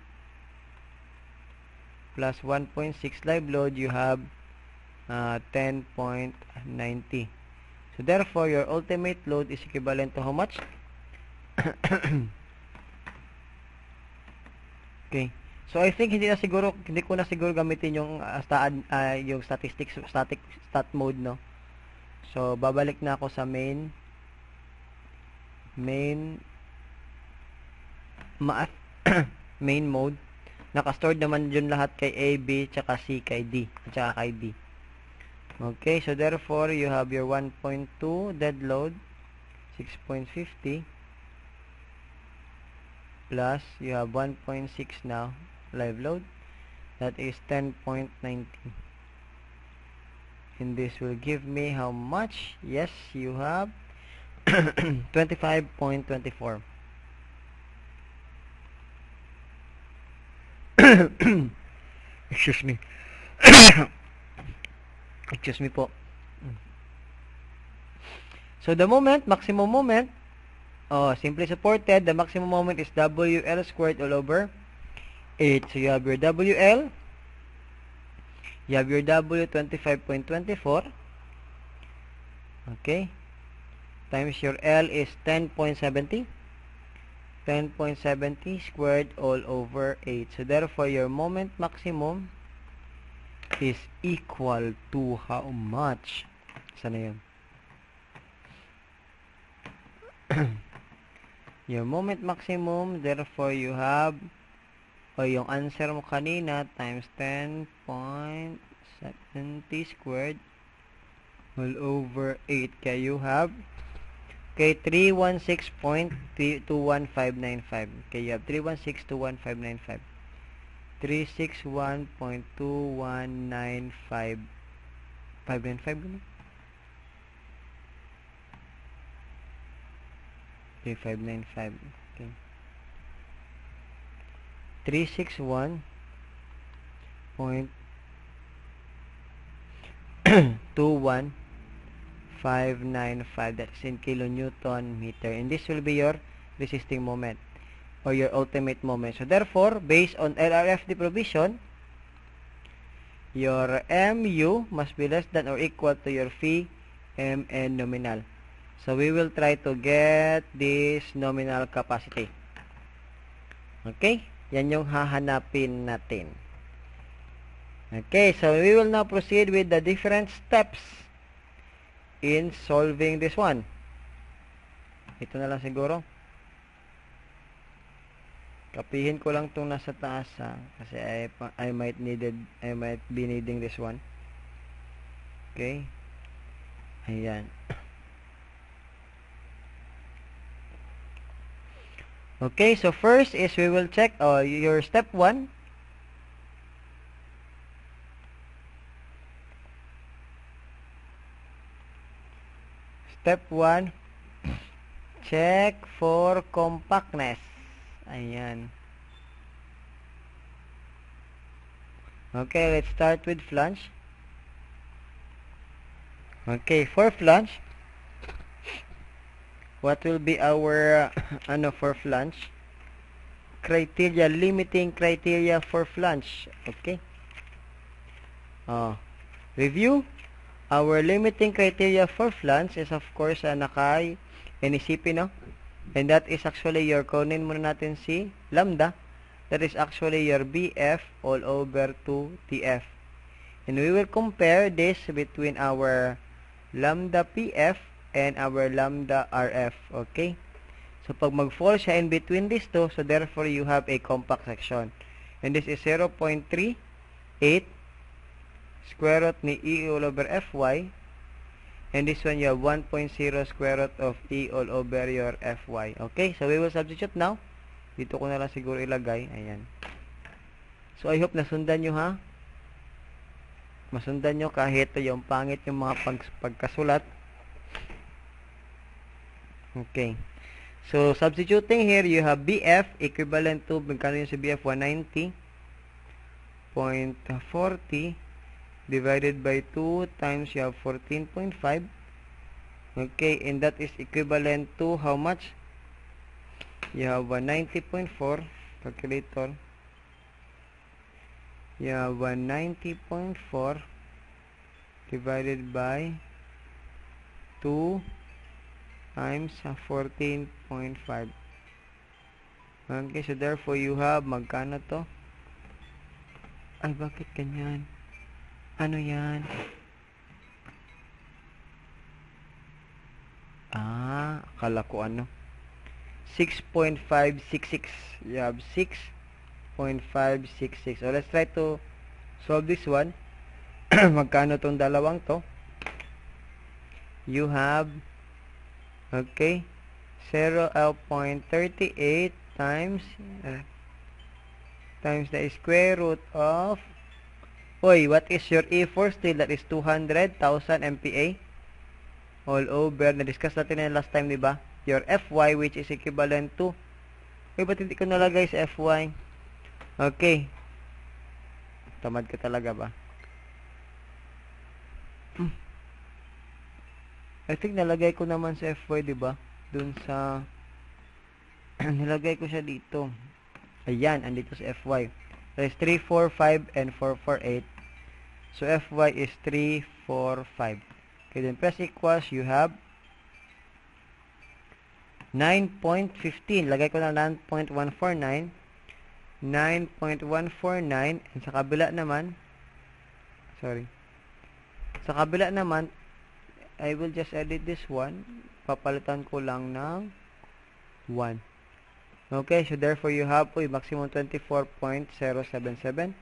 plus 1.6 live load, you have uh, 10.90. So, therefore, your ultimate load is equivalent to how much? okay. So I think hindi na siguro hindi ko na siguro gamitin yung uh, sta, uh, yung statistics static stat mode no. So babalik na ako sa main main math main mode naka-stored naman dyan lahat kay A, B, tsaka C, kay D, tsaka kay D. Okay, so therefore, you have your 1.2 dead load, 6.50, plus you have 1.6 now, live load, that is 10.90. And this will give me how much? Yes, you have 25.24. Excuse me. Excuse me po. So the moment, maximum moment, oh, simply supported, the maximum moment is WL squared all over 8. So you have your WL, you have your W 25.24, okay, times your L is 10.70, 10.70 squared all over 8. So therefore, your moment maximum is equal to how much? Sana yun? your moment maximum, therefore you have o yung answer mo kanina times 10.70 squared all over 8 kaya you have kay 316.21595 kaya you have 316.21595 361.2195 595 gano'n? Okay, 595 okay 361 point 21595 that's in kilonewton meter. And this will be your resisting moment or your ultimate moment. So therefore based on LRFD provision your MU must be less than or equal to your phi MN nominal. So we will try to get this nominal capacity. Okay yan yung hahanapin natin. Okay, so we will now proceed with the different steps in solving this one. Ito na lang siguro. Kapihin ko lang itong nasa taas ha, kasi I, I might needed I might be needing this one. Okay. Ayan. Okay, so first is we will check uh, your step 1. Step 1, check for compactness. Ayan. Okay, let's start with flange. Okay, for flange, what will be our ano for flange? Criteria limiting criteria for flange. Okay. Oh review. Our limiting criteria for flange is of course uh, nakay NCP no? And that is actually your kunin muna natin si lambda. That is actually your BF all over 2 TF and we will compare this between our lambda PF and our lambda RF. Okay? So, pag mag-fall siya in between these two, so therefore you have a compact section. And this is 0.38 square root ni E all over Fy. And this one, you have 1.0 square root of E all over your Fy. Okay? So, we will substitute now. Dito ko na lang siguro ilagay. Ayan. So, I hope nasundan nyo ha. Masundan nyo kahit yung pangit yung mga pag pagkasulat. Okay. So, substituting here, you have BF equivalent to, magkano yun sa BF? 190.40 divided by 2 times you have 14.5. Okay, and that is equivalent to how much? You have 190.4 calculator. You have 190.4 divided by 2 times 14.5 okay so therefore you have magkano to ay bakit ganyan ano yan ah akala ko ano 6.566. You have 6.566. So, let's try to solve this one. Magkano tong dalawang to? You have, okay, 0.38 times, uh, times the square root of, oy, what is your E4 still? That is 200,000 MPa all over. Na-discuss natin yan last time, di ba? Your Fy, which is equivalent to, uy, ba't hindi ko nalagay sa Fy? Okay. Tamad ka talaga ba? Hmm. I think nalagay ko naman sa Fy, di ba? Dun sa nilagay ko siya dito. Ayan, andito sa Fy. That is 3, 4, 5, and 4, 4, 8. So, Fy is 3, 4, 5. Okay, then press equals, you have 9.15. Lagay ko na 9.149. 9.149. And sa kabila naman, sorry. Sa kabila naman, I will just edit this one. Papalitan ko lang ng 1. Okay, so therefore you have po maximum 24.077.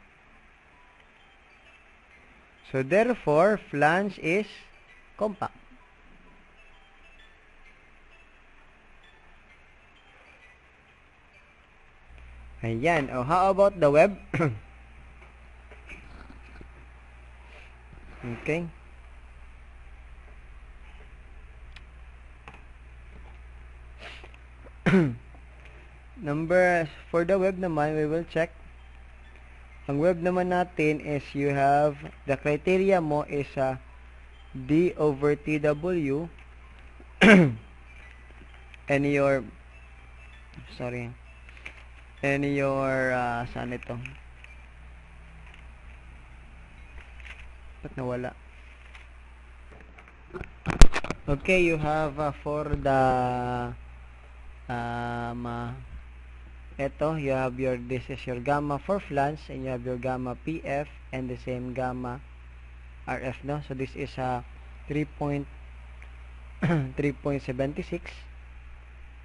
So therefore, flange is compact. Ayan. Oh, how about the web? okay. Number, for the web naman, we will check. Ang web naman natin is you have, the criteria mo is uh, D over TW and your, sorry, and your, uh, saan ito? Ba't nawala? Okay, you have uh, for the um, uh, ito, you have your, this is your gamma for flange and you have your gamma PF and the same gamma RF, no? So, this is a uh, 3.3.76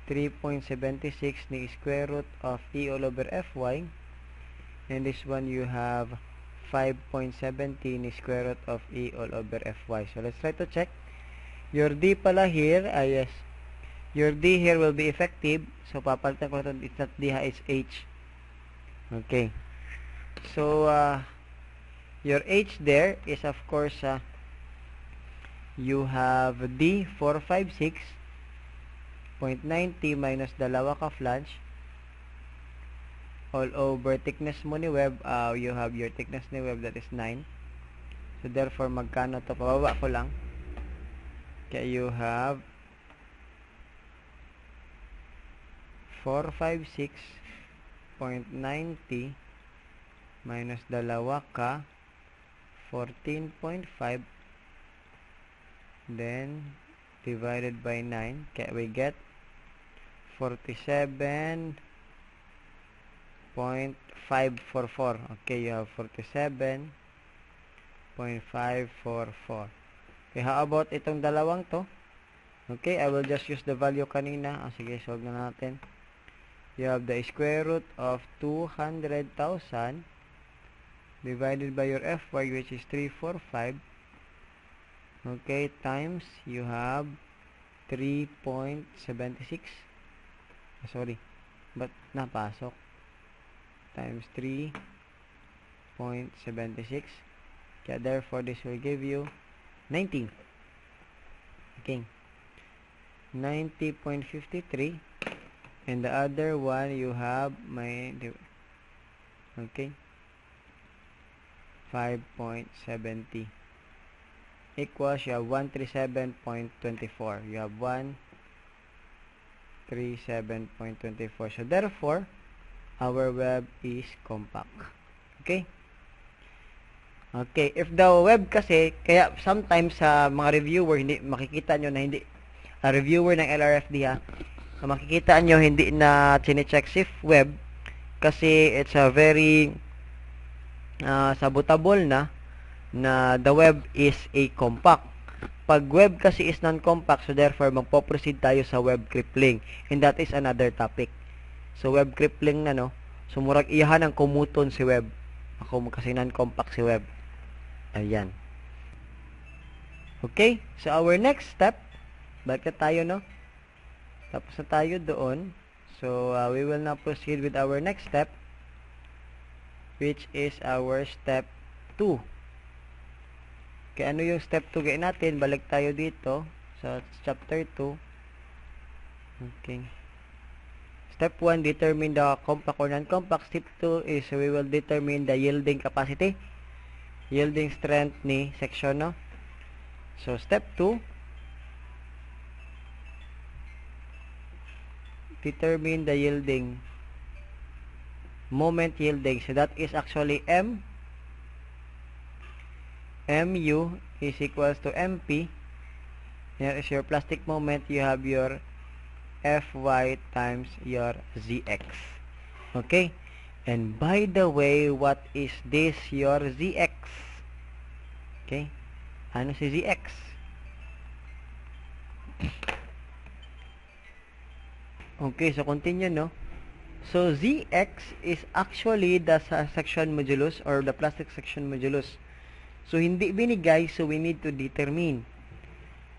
3.76 ni square root of E all over Fy and this one you have 5.17 ni square root of E all over Fy. So, let's try to check. Your D pala here, ah yes, your D here will be effective. So, papalitan ko ito. It's not D, it's H. Okay. So, uh, your H there is of course, uh, you have D 456.90 minus dalawa ka flange all over thickness mo ni web, uh, you have your thickness ni web that is 9. So, therefore, magkano to? Pababa ko lang. Kaya you have 456.90 minus dalawa ka 14.5 then divided by 9 kaya we get 47.544 okay you have 47.544 okay how about itong dalawang to? Okay I will just use the value kanina. Ah, sige solve na natin you have the square root of 200,000 divided by your Fy which is 345 okay times you have 3.76 ah, sorry but napasok. Times 3.76 kaya therefore this will give you 90 okay 90.53 and the other one you have my okay. 5.70 equals you have 137.24 you have 137.24 so therefore our web is compact. Okay? Okay if the web kasi kaya sometimes sa uh, mga reviewer hindi makikita nyo na hindi a reviewer ng LRFD ha So, makikita nyo hindi na chinecheck si web kasi it's a very uh, sabotable na na the web is a compact. Pag web kasi is non-compact, so therefore, magpo-proceed tayo sa web crippling. And that is another topic. So, web crippling na, no? So, murag iyahan ang kumuton si web. Ako kasi non-compact si web. Ayan. Okay? So, our next step, balik tayo, no? Tapos na tayo doon. So, uh, we will now proceed with our next step, which is our step 2. Kaya ano yung step 2 gawin natin? Balik tayo dito sa chapter 2. Okay. Step 1, determine the compact or non-compact. Step 2 is we will determine the yielding capacity. Yielding strength ni section, no? So, step 2, determine the yielding moment yielding. So, that is actually M. Mu is equals to mp. Here is your plastic moment. You have your fy times your zx. Okay? And by the way what is this your zx? Okay? Ano si zx okay so continue no so zx is actually the section modulus or the plastic section modulus So, hindi binigay, so we need to determine.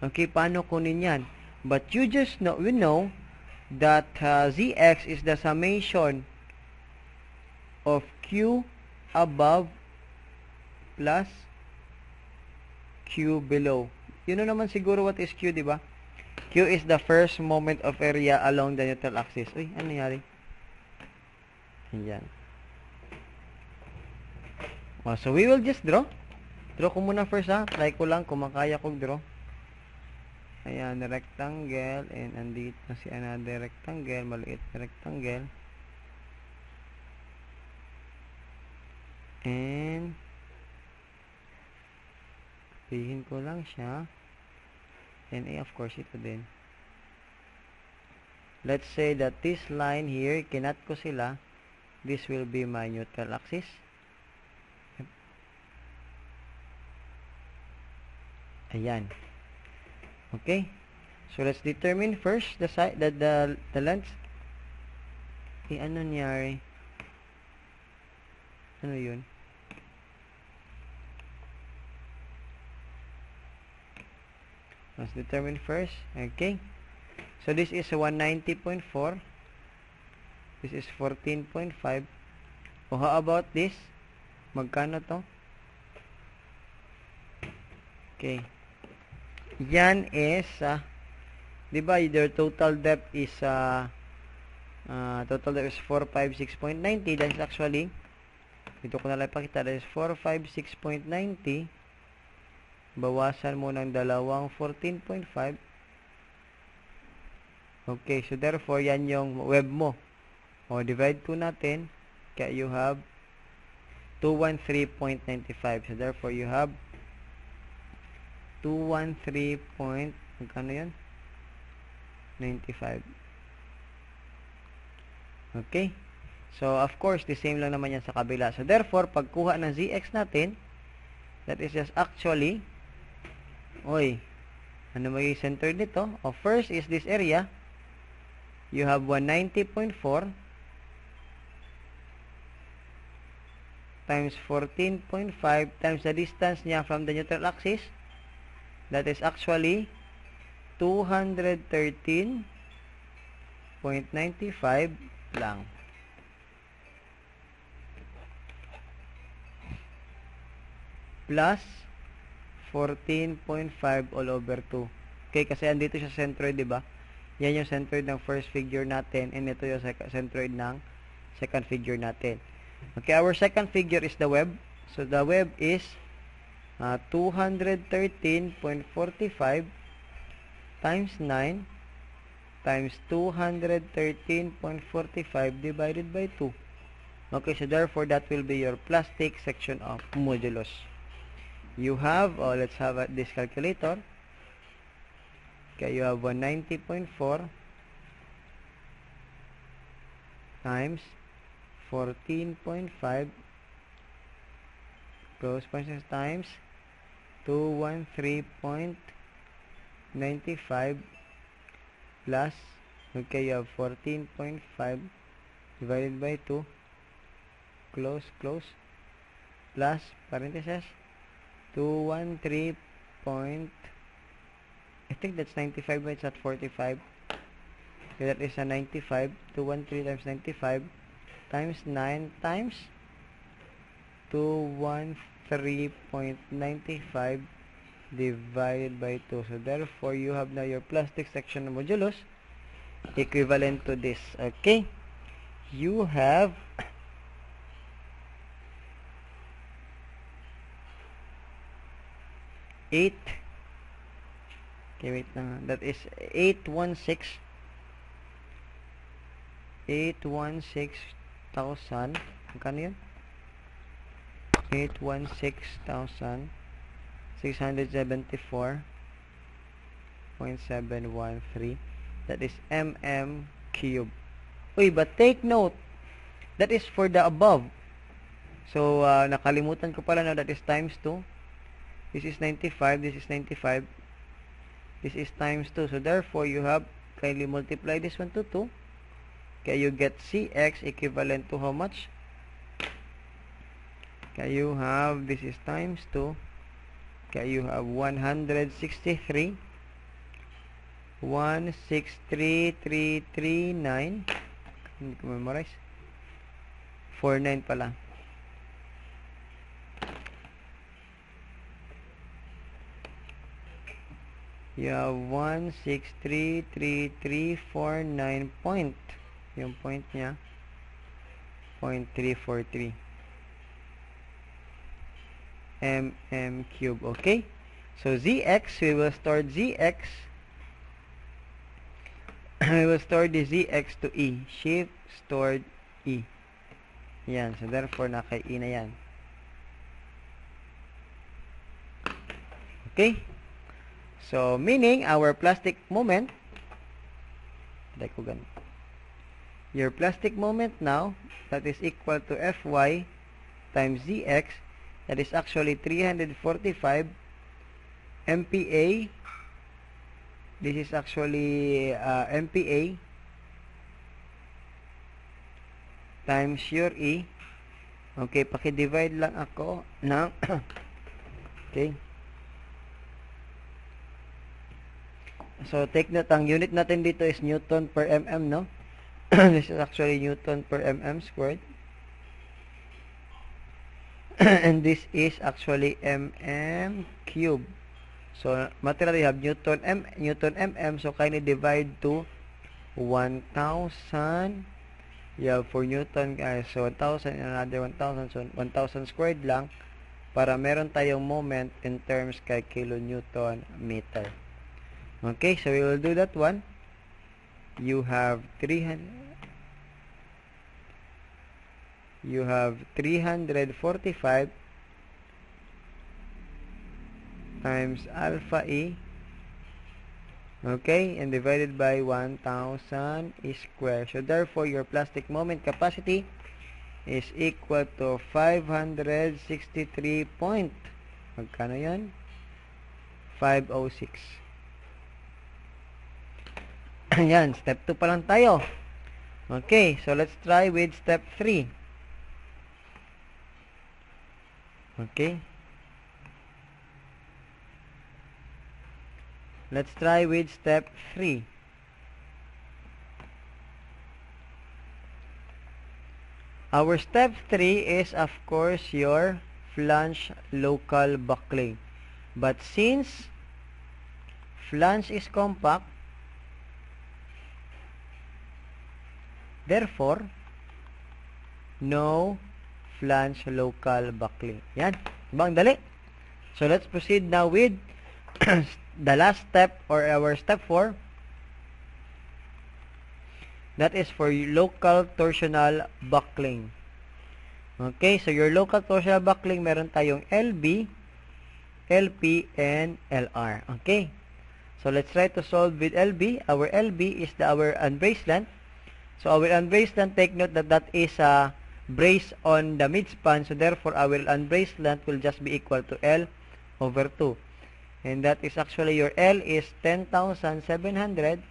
Okay, paano kunin yan? But you just know, we know that uh, Zx is the summation of Q above plus Q below. You know naman siguro what is Q, di ba? Q is the first moment of area along the neutral axis. Uy, ano nangyari? Ayan. Oh, so we will just draw. Draw ko muna first ha. Try ko lang kung makaya kong draw. Ayan, rectangle. And andito na si another rectangle. Maliit na rectangle. And pihin ko lang siya. And eh, of course, ito din. Let's say that this line here, kinat ko sila. This will be my neutral axis. Ayan. Okay? So, let's determine first the side, the, the, the length. Eh, ano nangyari? Ano yun? Let's determine first. Okay? So, this is 190.4. This is 14.5. Oh, how about this? Magkano to? Okay. Yan is, uh, di ba, their total depth is, uh, uh, total depth is 456.90. That is actually, dito ko na lang ipakita, that is 456.90. Bawasan mo ng dalawang 14.5. Okay, so therefore, yan yung web mo. O, divide 2 natin. Kaya you have 213.95. So therefore, you have 213 point, magkano yan? 95. Okay? So, of course, the same lang naman yan sa kabila. So, therefore, pagkuha ng ZX natin, that is just actually, oy, ano magiging center nito? O, oh, first is this area. You have 190.4 times 14.5 times the distance niya from the neutral axis that is actually 213.95 lang. Plus 14.5 all over 2. Okay, kasi andito siya centroid, di ba? Yan yung centroid ng first figure natin and ito yung centroid ng second figure natin. Okay, our second figure is the web. So, the web is uh, 213.45 times 9 times 213.45 divided by 2. Okay, so therefore that will be your plastic section of modulus. You have, oh, let's have a, this calculator. Okay, you have 190.4 times 14.5 close parenthesis times 213.95 plus, okay, you have 14.5 divided by 2, close, close, plus, parenthesis, 213 point, I think that's 95, but it's not 45. Okay, that is a 95, 213 times 95, times 9 times 213.95 divided by 2. So, therefore, you have now your plastic section modulus equivalent to this. Okay? You have eight. Okay wait lang. That is 816 816,000 magkano yun? 816,674.713 that is mm cube. Uy but take note that is for the above. So uh, nakalimutan ko pala na that is times 2 this is 95 this is 95 this is times 2 so therefore you have kindly multiply this one to 2 okay you get cx equivalent to how much? Okay you have this is times 2 okay you have 163 163339 hindi ko memorize 49 pala you have 1633349 point. Yung point niya. 0.343 mm cube okay? So zx we will store zx we will store the zx to e. Shift stored e. Yan so therefore naka e na yan. Okay so meaning our plastic moment ko ganun. Your plastic moment now that is equal to Fy times Zx that is actually 345 MPa this is actually uh, MPa times your E. Okay paki-divide lang ako ng okay so take note ang unit natin dito is Newton per mm no this is actually Newton per mm squared. and this is actually mm cube. So, materially have Newton m Newton mm. So, kindly divide to 1,000. You have for Newton, guys. So, 1,000 and another 1,000. So, 1,000 squared lang para meron tayong moment in terms kay kilonewton meter. Okay, so we will do that one. You have 300 you have 345 times alpha E. Okay and divided by 1000 square. So therefore your plastic moment capacity is equal to 563 point magkano yan 506 yan step 2 pa lang tayo. Okay so let's try with step 3 okay. Let's try with step 3 our step 3 is of course your flange local buckling. But since flange is compact therefore no flange local buckling. Yan. Bang dali. So let's proceed now with the last step or our step 4. That is for local torsional buckling. Okay, so your local torsional buckling, meron tayong LB, LP, and LR. Okay. So let's try to solve with LB. Our LB is the our unbraced length. So our unbraced length, take note that that is a brace on the midspan. So therefore, our unbraced length will just be equal to L over 2. And that is actually your L is 10,700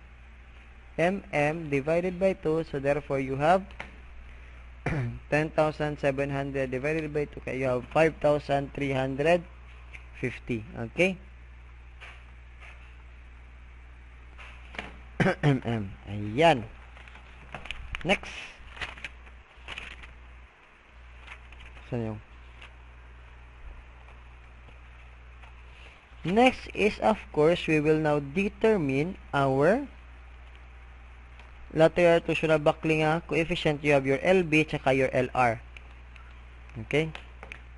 mm divided by 2. So therefore you have 10,700 divided by 2. Kaya you have 5,350. Okay? mm. Ayan. Next. Saan? Next is, of course, we will now determine our lateral torsional buckling uh, coefficient. You have your LB tsaka your LR. Okay?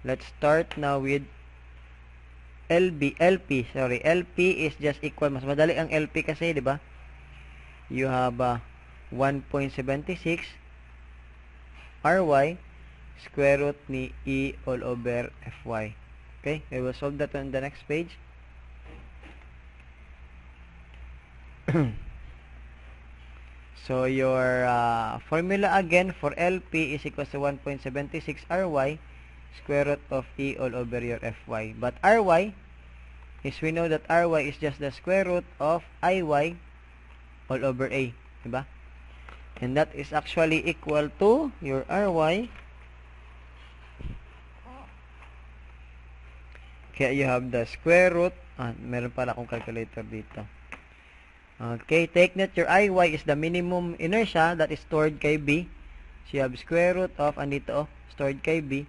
Let's start now with LB, LP, sorry. LP is just equal. Mas madali ang LP kasi, di ba? You have uh, 1.76 RY square root ni E all over FY. Okay? We will solve that on the next page. so your uh, formula again for LP is equal to 1.76 RY square root of E all over your FY. But RY is we know that RY is just the square root of IY all over A. Diba? And that is actually equal to your RY Kaya you have the square root. Ah, meron pala akong calculator dito. Okay, take note your IY is the minimum inertia that is stored kay B. So you have square root of, andito oh, stored kay B.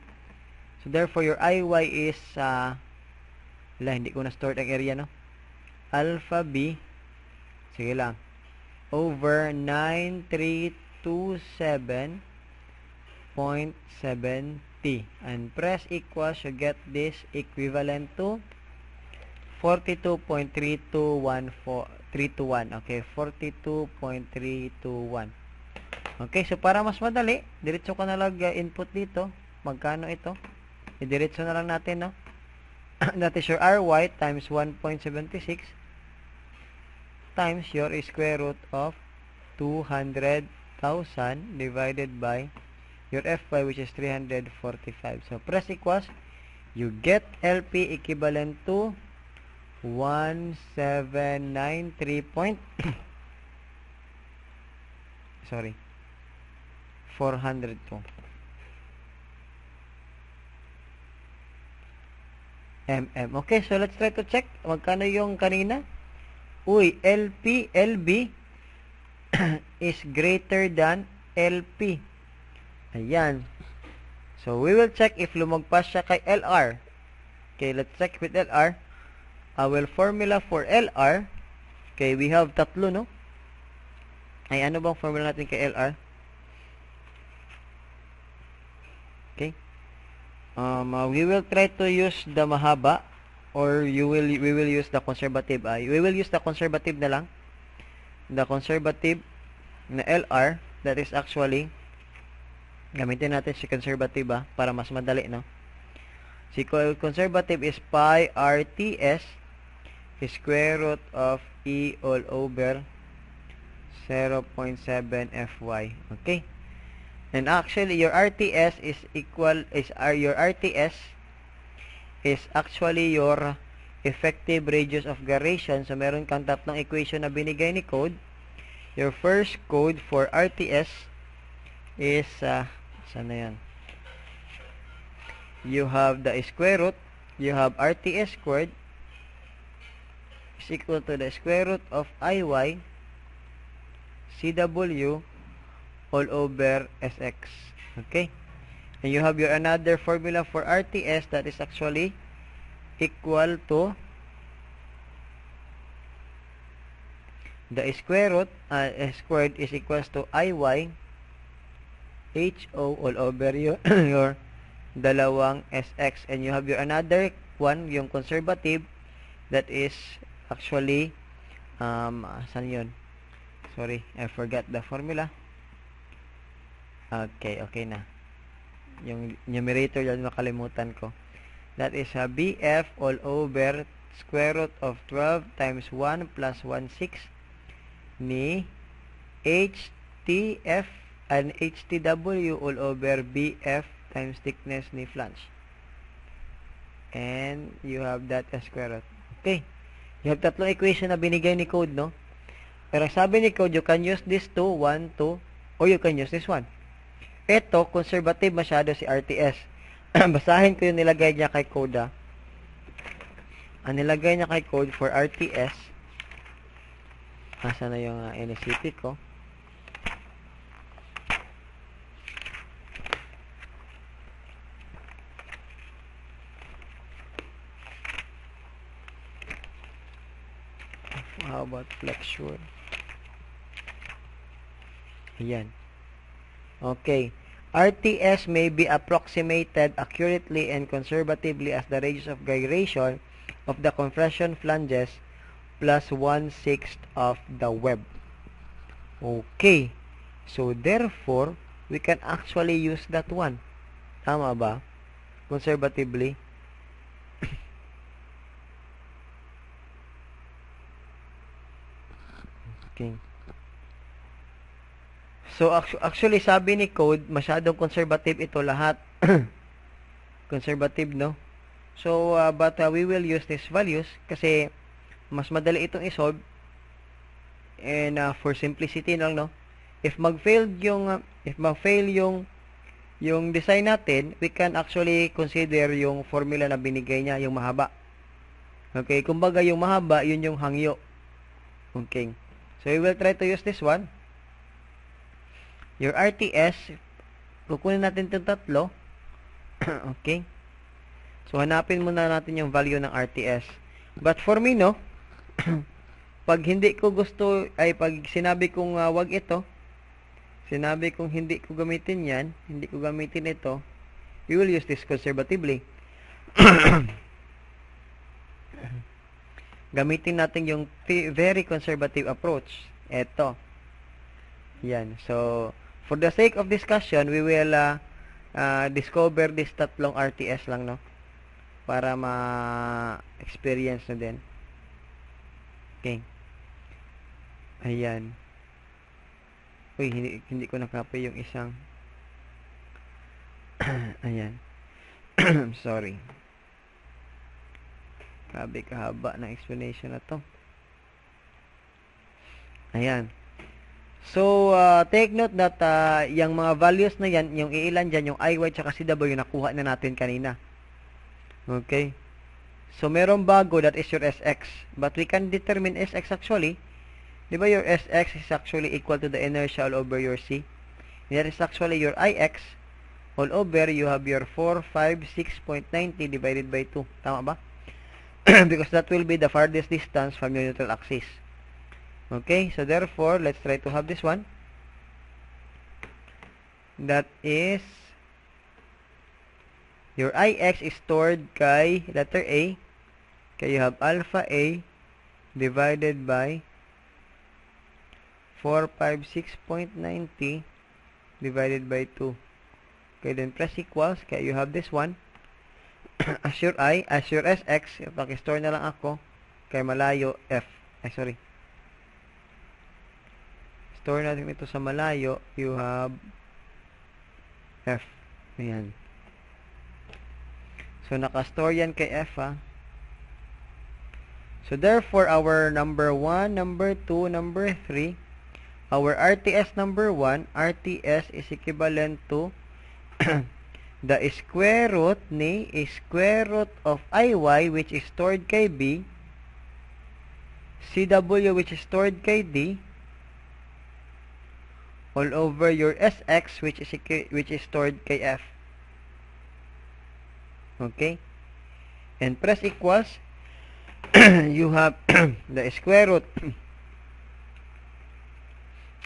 So therefore your IY is, uh, wala, hindi ko na stored ang area, no? Alpha B, sige lang, over 9327.70. And press equals, you get this equivalent to 42.3214 321. Okay, 42.321. Okay, so para mas madali, diretso ka na lang input dito. Magkano ito? Idiretso na lang natin, no? That is your RY times 1.76 times your square root of 200,000 divided by your FY which is 345. So, press equals, you get LP equivalent to 1793 point sorry 402 mm okay so let's try to check. Magkano yung kanina uy LP LB is greater than LP ayan so we will check if lumagpas siya kay LR okay let's check with LR our formula for LR, okay, we have tatlo, no? Ay, ano bang formula natin kay LR? Okay. Um, uh, we will try to use the mahaba or you will we will use the conservative. Uh, we will use the conservative na lang. The conservative na LR that is actually gamitin natin si conservative ah, para mas madali, no? Si conservative is pi RTS square root of E all over 0.7 Fy. Okay? And actually, your RTS is equal, is uh, your RTS is actually your effective radius of gyration. So, meron kang tatlong equation na binigay ni code. Your first code for RTS is, uh, saan na yan? You have the square root, you have RTS squared, is equal to the square root of Iy CW all over Sx. Okay? And you have your another formula for RTS that is actually equal to the square root uh, squared is equals to Iy HO all over your, your dalawang SX and you have your another one, yung conservative that is actually um, saan yun? Sorry I forgot the formula. Okay okay na yung numerator yan makalimutan ko that is a BF all over square root of 12 times 1 plus 1 6 ni HTF and HTW all over BF times thickness ni flange and you have that as square root okay You have tatlong equation na binigay ni code, no? Pero sabi ni code, you can use this two, one, two, or you can use this one. Ito, conservative masyado si RTS. Basahin ko yung nilagay niya kay code, ah. Ang nilagay niya kay code for RTS, asa na yung uh, NSCP ko? How about flexure? Ayan. Okay. RTS may be approximated accurately and conservatively as the radius of gyration of the compression flanges plus one-sixth of the web. Okay. So, therefore, we can actually use that one. Tama ba? Conservatively. Okay. So, actu- actually, sabi ni Code, masyadong conservative ito lahat. conservative, no? So, uh, but uh, we will use these values kasi mas madali itong isolve. And uh, for simplicity lang, no? If mag-fail yung, uh, if mag-fail yung, yung design natin, we can actually consider yung formula na binigay niya, yung mahaba. Okay, kumbaga yung mahaba, yun yung hangyo. Okay. So, we will try to use this one. Your RTS, kukunin natin itong tatlo. okay. So, hanapin muna natin yung value ng RTS. But for me, no, pag hindi ko gusto, ay pag sinabi kong uh, wag ito, sinabi kong hindi ko gamitin yan, hindi ko gamitin ito, we will use this conservatively. Gamitin natin yung very conservative approach. Ito. Yan. So, for the sake of discussion, we will uh, uh, discover this tatlong RTS lang, no? Para ma-experience na din. Okay. Ayan. Uy, hindi, hindi ko nakapay yung isang. Ayan. Sorry. Grabe kahaba ng explanation na to. Ayan. So, uh, take note that uh, yung mga values na yan, yung iilan dyan, yung IY tsaka CW, nakuha na natin kanina. Okay? So, meron bago, that is your SX. But we can determine SX actually. Di ba your SX is actually equal to the inertia all over your C? That is actually your IX all over, you have your 4, 5, 6.90 divided by 2. Tama ba? because that will be the farthest distance from your neutral axis. Okay, so therefore, let's try to have this one. That is, your Ix is stored kay letter A. Okay, you have alpha A divided by 456.90 divided by 2. Okay, then press equals. Okay, you have this one. assure I, assure SX, pakistore na lang ako, kay malayo F. Ay, sorry. Store natin ito sa malayo, you have F. Ayan. So, nakastore yan kay F, ha. So, therefore, our number 1, number 2, number 3, our RTS number 1, RTS is equivalent to the square root ni square root of IY which is stored kay B CW which is stored kay D all over your SX which is which is stored kay F okay and press equals you have the square root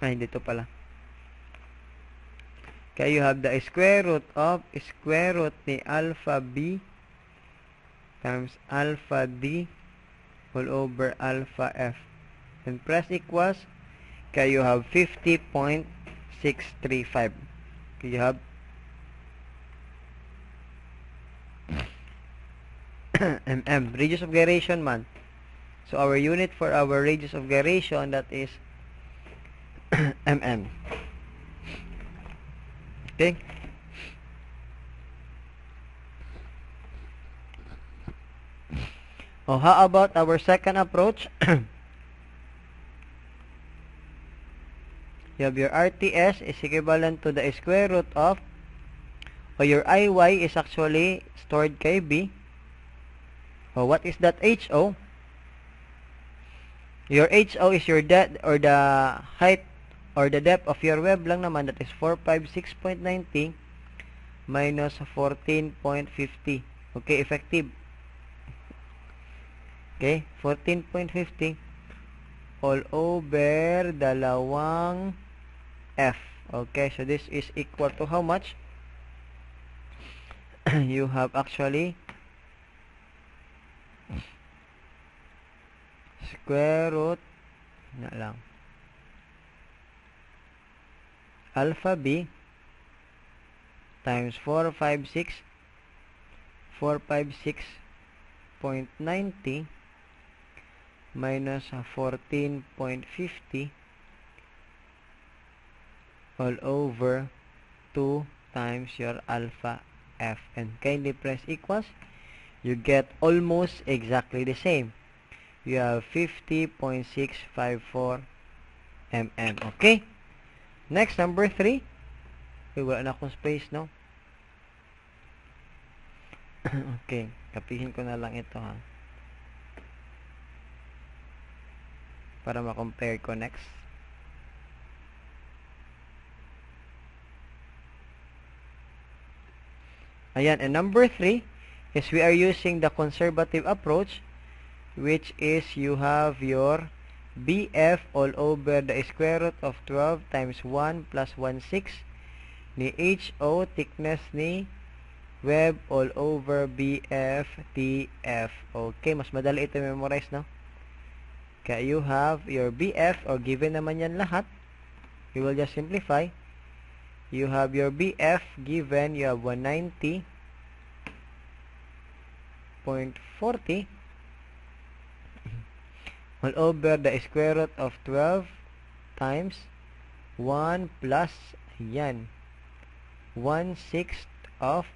ay dito pala kaya you have the square root of square root ni alpha B times alpha D all over alpha F. And press equals. Kaya you have 50.635. Kaya you have mm. Radius of gyration man. So our unit for our radius of gyration that is mm. Okay? Oh, how about our second approach? you have your RTS is equivalent to the square root of or your IY is actually stored kay B. Oh, what is that HO? Your HO is your depth or the height or the depth of your web lang naman that is 456.90 minus 14.50. Okay, effective. Okay, 14.50 all over dalawang F. Okay, so this is equal to how much? you have actually square root na lang alpha b times 456 456.90 minus 14.50 all over 2 times your alpha f. And kindly press equals you get almost exactly the same. You have 50.654 mm okay? Next number 3 okay, wala na akong space no? Okay kapihin ko na lang ito ha? Para ma-compare ko next Ayan, and number 3 is we are using the conservative approach which is you have your BF all over the square root of 12 times 1 plus 1 6 ni HO thickness ni web all over BF TF. Okay, mas madali ito memorize, no? Kaya you have your BF or given naman yan lahat. You will just simplify. You have your BF given, you have 190.40 all over the square root of 12 times 1 plus yan 1 sixth of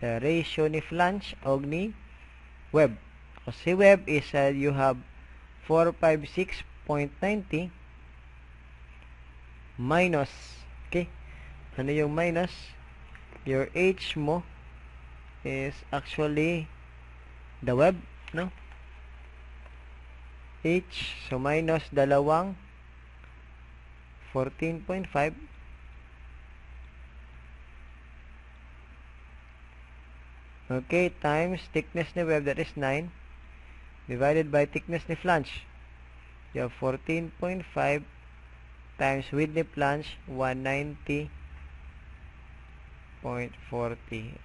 the ratio ni flange o web. Kasi web is uh, you have 456.90 minus okay? Ano yung minus? Your h mo is actually the web no? H so minus dalawang 14.5 okay times thickness ni web that is 9 divided by thickness ni flange. You have 14.5 times width ni flange 190.40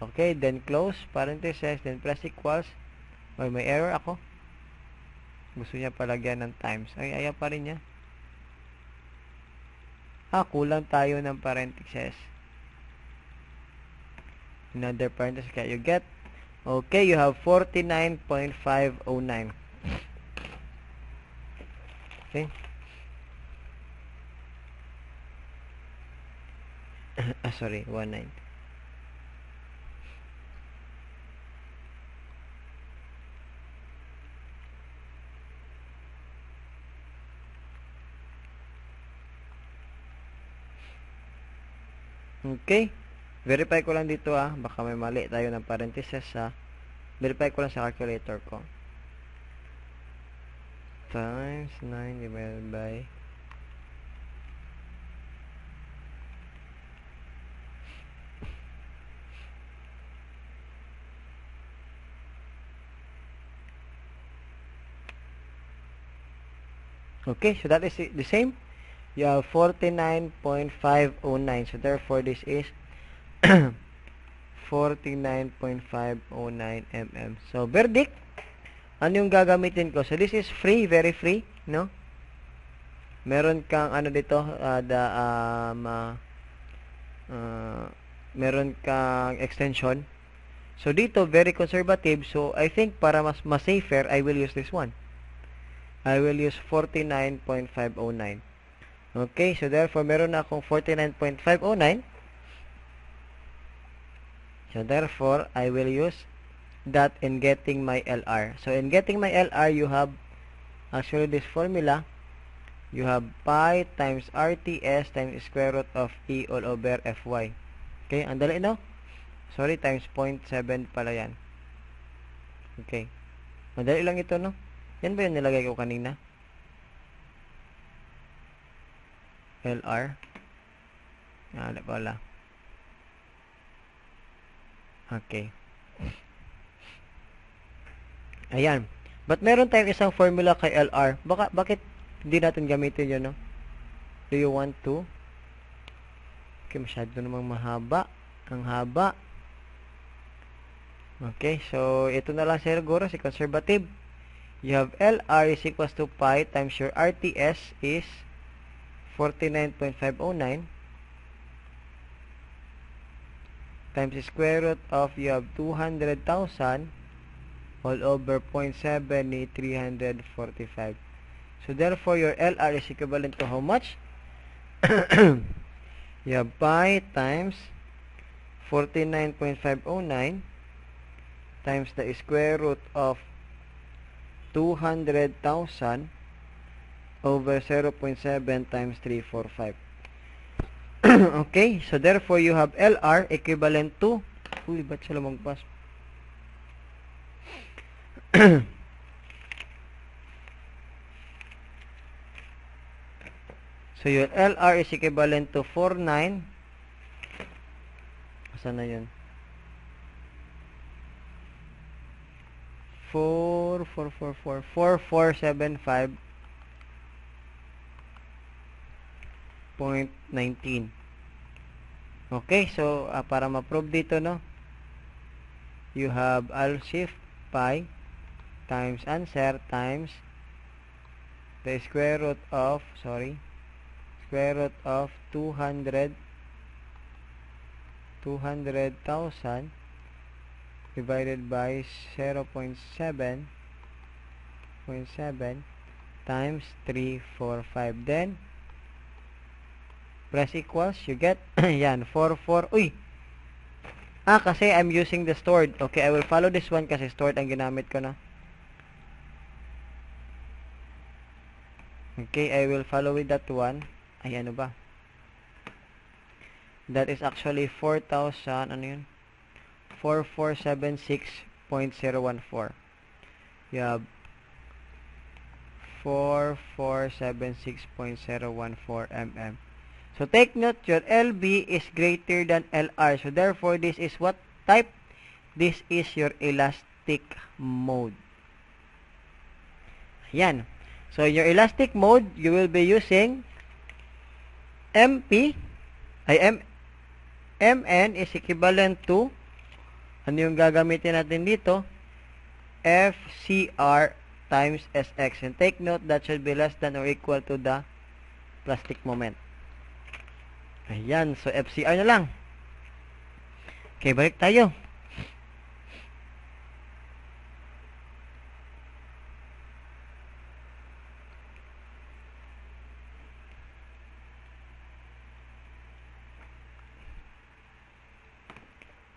okay then close parenthesis then press equals may may error ako. Gusto niya palagyan ng times. Ay ayaw pa rin niya. Ah kulang tayo ng parenthesis another parenthesis kaya you get. Okay you have 49.509 okay ah sorry 19 Okay. Verify ko lang dito ah. Baka may mali tayo ng parenthesis sa verify ko lang sa calculator ko. Times 9 divided by Okay, so that is the same. You have 49.509. So therefore, this is 49.509 mm. So, verdict, ano yung gagamitin ko? So, this is free, very free, no? Meron kang, ano dito, uh, the, um, uh, uh, meron kang extension. So, dito, very conservative. So, I think para mas, mas safer, I will use this one. I will use 49.509. Okay, so therefore, meron na akong 49.509. So therefore, I will use that in getting my LR. So in getting my LR, you have actually this formula. You have pi times RTS times square root of E all over Fy. Okay, ang dali no? Sorry, times 0.7 pala yan. Okay. Madali lang ito, no? Yan ba yung nilagay ko kanina? LR. Ah, wala. Okay. Ayan. But meron tayong isang formula kay LR. Baka, bakit hindi natin gamitin yun, no? Do you want to? Okay, masyado namang mahaba. Ang haba. Okay, so ito na lang siguro si conservative. You have LR is equals to pi times your RTS is 49.509 times the square root of you have 200,000 all over 0.7 ni 345. So therefore your LR is equivalent to how much? you have pi times 49.509 times the square root of 200,000 over 0.7 times 345. okay, so therefore you have LR equivalent to Uy, ba't sila magpas? so your LR is equivalent to 49 Asan na yun? 4 4 4 4 4 4 7 5 0.19. Okay, so uh, para ma-prove dito, no, you have I'll shift pi times answer times the square root of, sorry, square root of 200 200,000 divided by 0.7 0.7 times 345 then press equals, you get, yan, 4, 4, uy, ah, kasi I'm using the stored, okay, I will follow this one kasi stored ang ginamit ko na, okay, I will follow with that one, ay, ano ba, that is actually 4,000, ano yun, 4476.014, you have 4476.014 mm. So take note your LB is greater than LR. So therefore this is what type? This is your elastic mode. Yan. So in your elastic mode, you will be using MP ay M MN is equivalent to ano yung gagamitin natin dito? FCR times SX. And take note that should be less than or equal to the plastic moment. Ayan, so FCR na lang. Okay, balik tayo.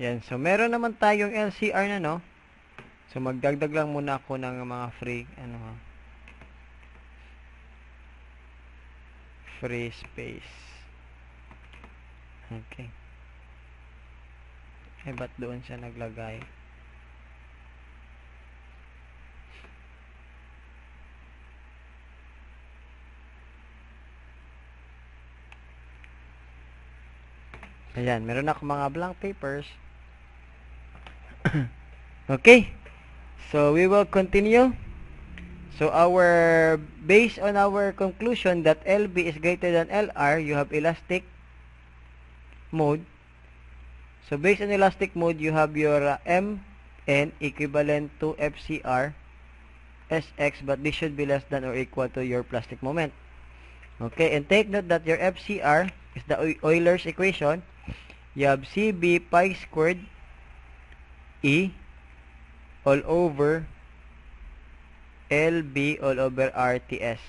Yan, so meron naman tayong LCR na no. So magdagdag lang muna ako ng mga free ano ha. Free space. Okay. Eh, ba't doon siya naglagay? Ayan, meron ako mga blank papers. okay. So, we will continue. So, our, based on our conclusion that LB is greater than LR, you have elastic mode. So based on elastic mode, you have your uh, MN equivalent to FCR SX, but this should be less than or equal to your plastic moment. Okay, and take note that your FCR is the Euler's equation. You have CB pi squared E all over LB all over RTS.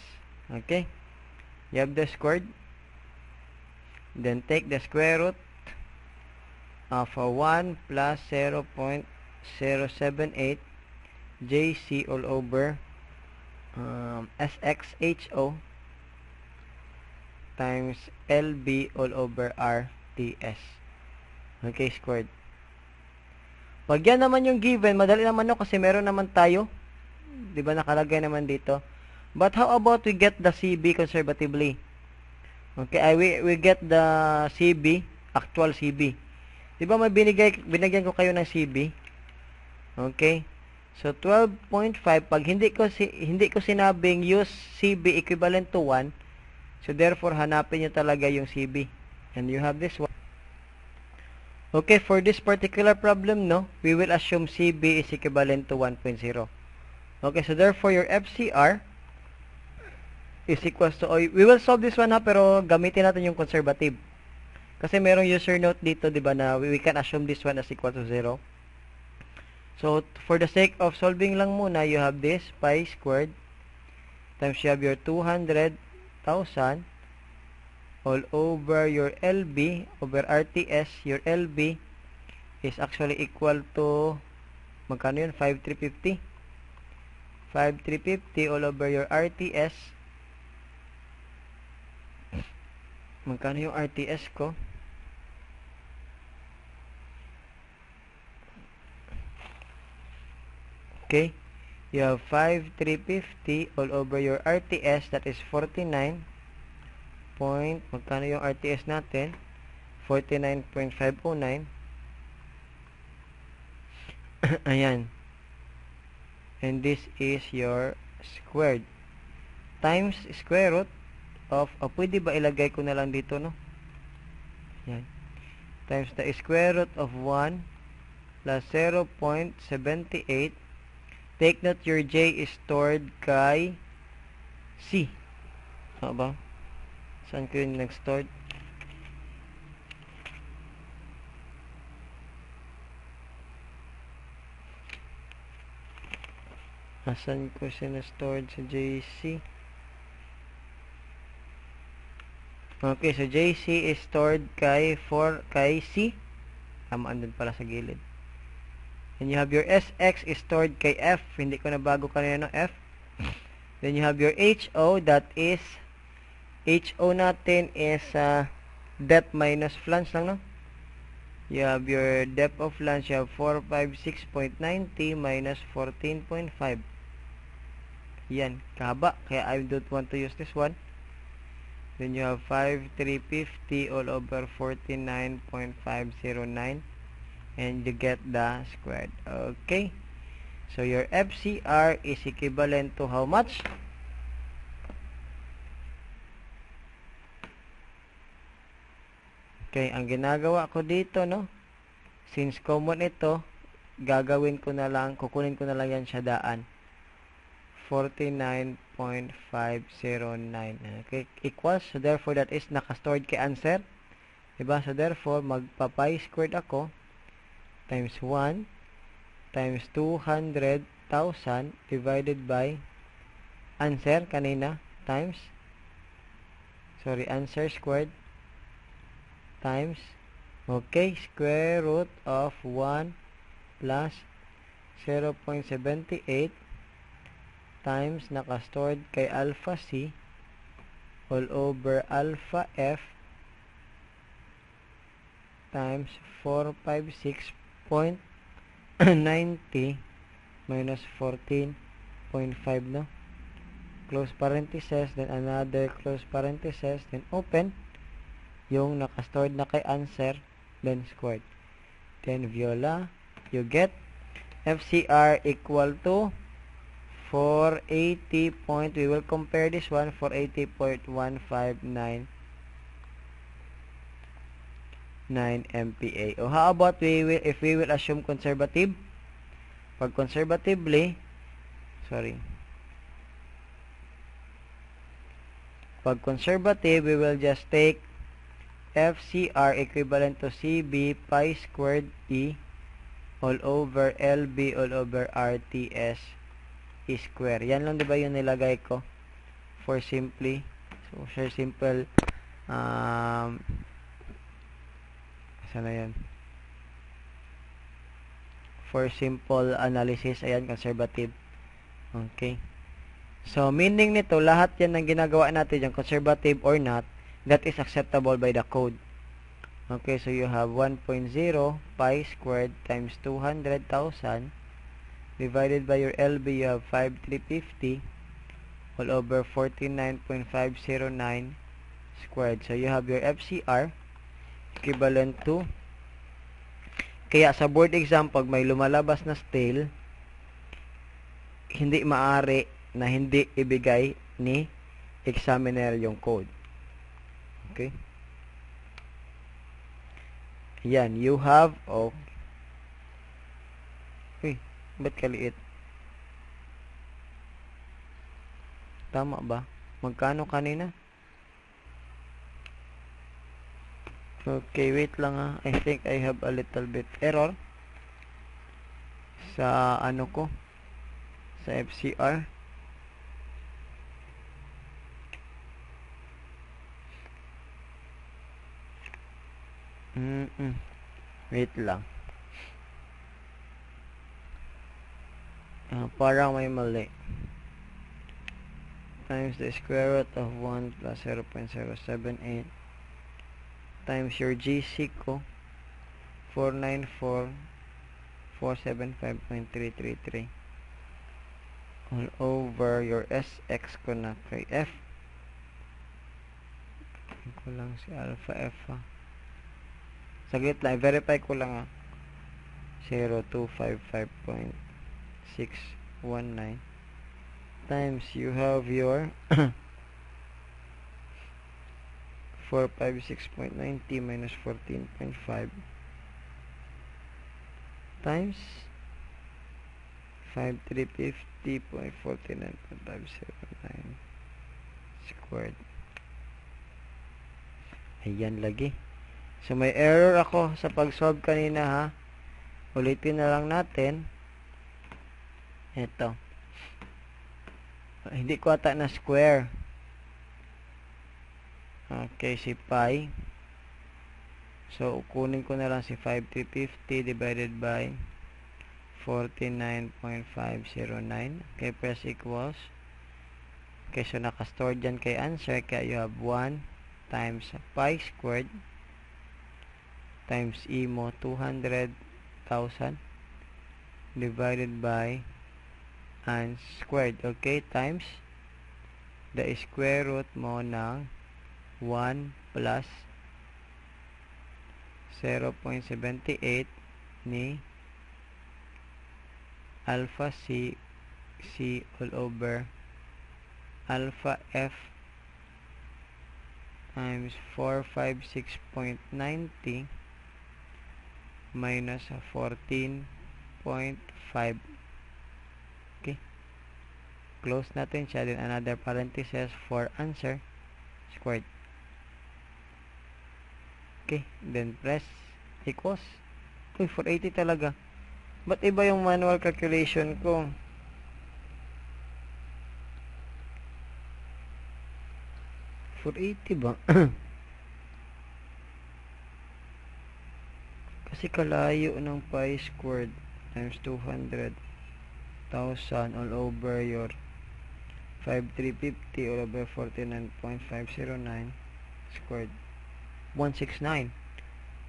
Okay? You have the squared Then take the square root of a 1 plus 0.0 078 JC all over um, SXHO times LB all over RTS. Okay, squared. Pag yan naman yung given, madali naman no kasi meron naman tayo. 'Di ba nakalagay naman dito. But how about we get the CB conservatively? Okay, I, we, we get the CB, actual CB. 'Di ba may binigay binigyan ko kayo ng CB? Okay? So 12.5 pag hindi ko si, hindi ko sinabing use CB equivalent to 1, so therefore hanapin niyo talaga yung CB. And you have this one. Okay, for this particular problem, no, we will assume CB is equivalent to 1.0. Okay, so therefore your FCR is equals to, oh, we will solve this one ha, pero gamitin natin yung conservative. Kasi merong user note dito, di ba, na we, can assume this one as equal to 0. So, for the sake of solving lang muna, you have this pi squared times you have your 200,000 all over your LB over RTS. Your LB is actually equal to magkano yun? 5,350. 5,350 all over your RTS. Magkano yung RTS ko? Okay. You have 5,350 all over your RTS. That is 49 point. Magkano yung RTS natin? 49.509. Ayan. And this is your squared. Times square root of, oh, pwede ba ilagay ko na lang dito, no? Yan. Times the square root of 1 plus 0.78 Take note your J is stored kay C. Ano ba? Saan ko yung nag-stored? Asan ko sina-stored sa JC? Okay, so JC is stored kay for kay C. Tama andun pala sa gilid. And you have your SX is stored kay F. Hindi ko na bago kanina no F. Then you have your HO that is HO natin is uh, depth minus flange lang no. You have your depth of flange you have 456.90 minus 14.5. Yan, kahaba. Kaya I don't want to use this one. Then you have 5350 all over 49.509 and you get the squared. Okay. So your FCR is equivalent to how much? Okay, ang ginagawa ko dito, no? Since common ito, gagawin ko na lang, kukunin ko na lang yan sa daan. 49.509. Okay, equals. So therefore, that is nakastored kay answer. Diba? So therefore, magpa-pi squared ako times 1 times 200,000 divided by answer kanina times sorry answer squared times. Okay square root of 1 plus 0.78 times naka-stored kay alpha C all over alpha F times 456.90 minus 14.5 no? Close parenthesis then another close parenthesis then open yung naka-stored na kay answer then squared then viola you get FCR equal to 480 point we will compare this one 480.159 9 MPa. O how about we will, if we will assume conservative? Pag conservatively, sorry. Pag conservative, we will just take FCR equivalent to CB pi squared E all over LB all over RTS E square. Yan lang 'di ba yung nilagay ko for simply so for simple um sana yan for simple analysis. Ayan, conservative. Okay. So, meaning nito, lahat yan ng ginagawa natin, yung conservative or not, that is acceptable by the code. Okay, so you have 1.0 pi squared times 200,000 divided by your LB, you have 5350 all over 49.509 squared. So, you have your FCR equivalent to kaya sa board exam, pag may lumalabas na stale, hindi maari na hindi ibigay ni examiner yung code. Okay? Yan, you have, oh, uy, ba't kaliit? Tama ba? Magkano kanina? Okay, wait lang ha. I think I have a little bit error sa ano ko sa FCR. Mm, -mm. Wait lang. Ah, parang may mali. Times the square root of 1 plus 0.078 times your GC ko 494 475.333 all over your SX ko na kay F ko lang si alpha F ha saglit lang verify ko lang ha 0255.619 times you have your 456.90 minus 14.5 times 5350.49.509 squared. Ayan lagi so may error ako sa pag-solve kanina ha ulitin na lang natin ito hindi ko ata na square Okay, si pi. So, kunin ko na lang si 5350 divided by 49.509. Okay, press equals. Okay, so naka-store dyan kay answer. Kaya you have 1 times pi squared times e mo 200,000 divided by and squared. Okay, times the square root mo ng 1 plus 0.78 ni alpha C C all over alpha F times 456.90 minus 14.5 okay close natin siya then another parenthesis for answer squared Okay, then press equals. Uy, 480 talaga. Ba't iba yung manual calculation ko? For 80 ba? Kasi kalayo ng pi squared times 200,000 all over your 5350 all over 49.509 squared. 169.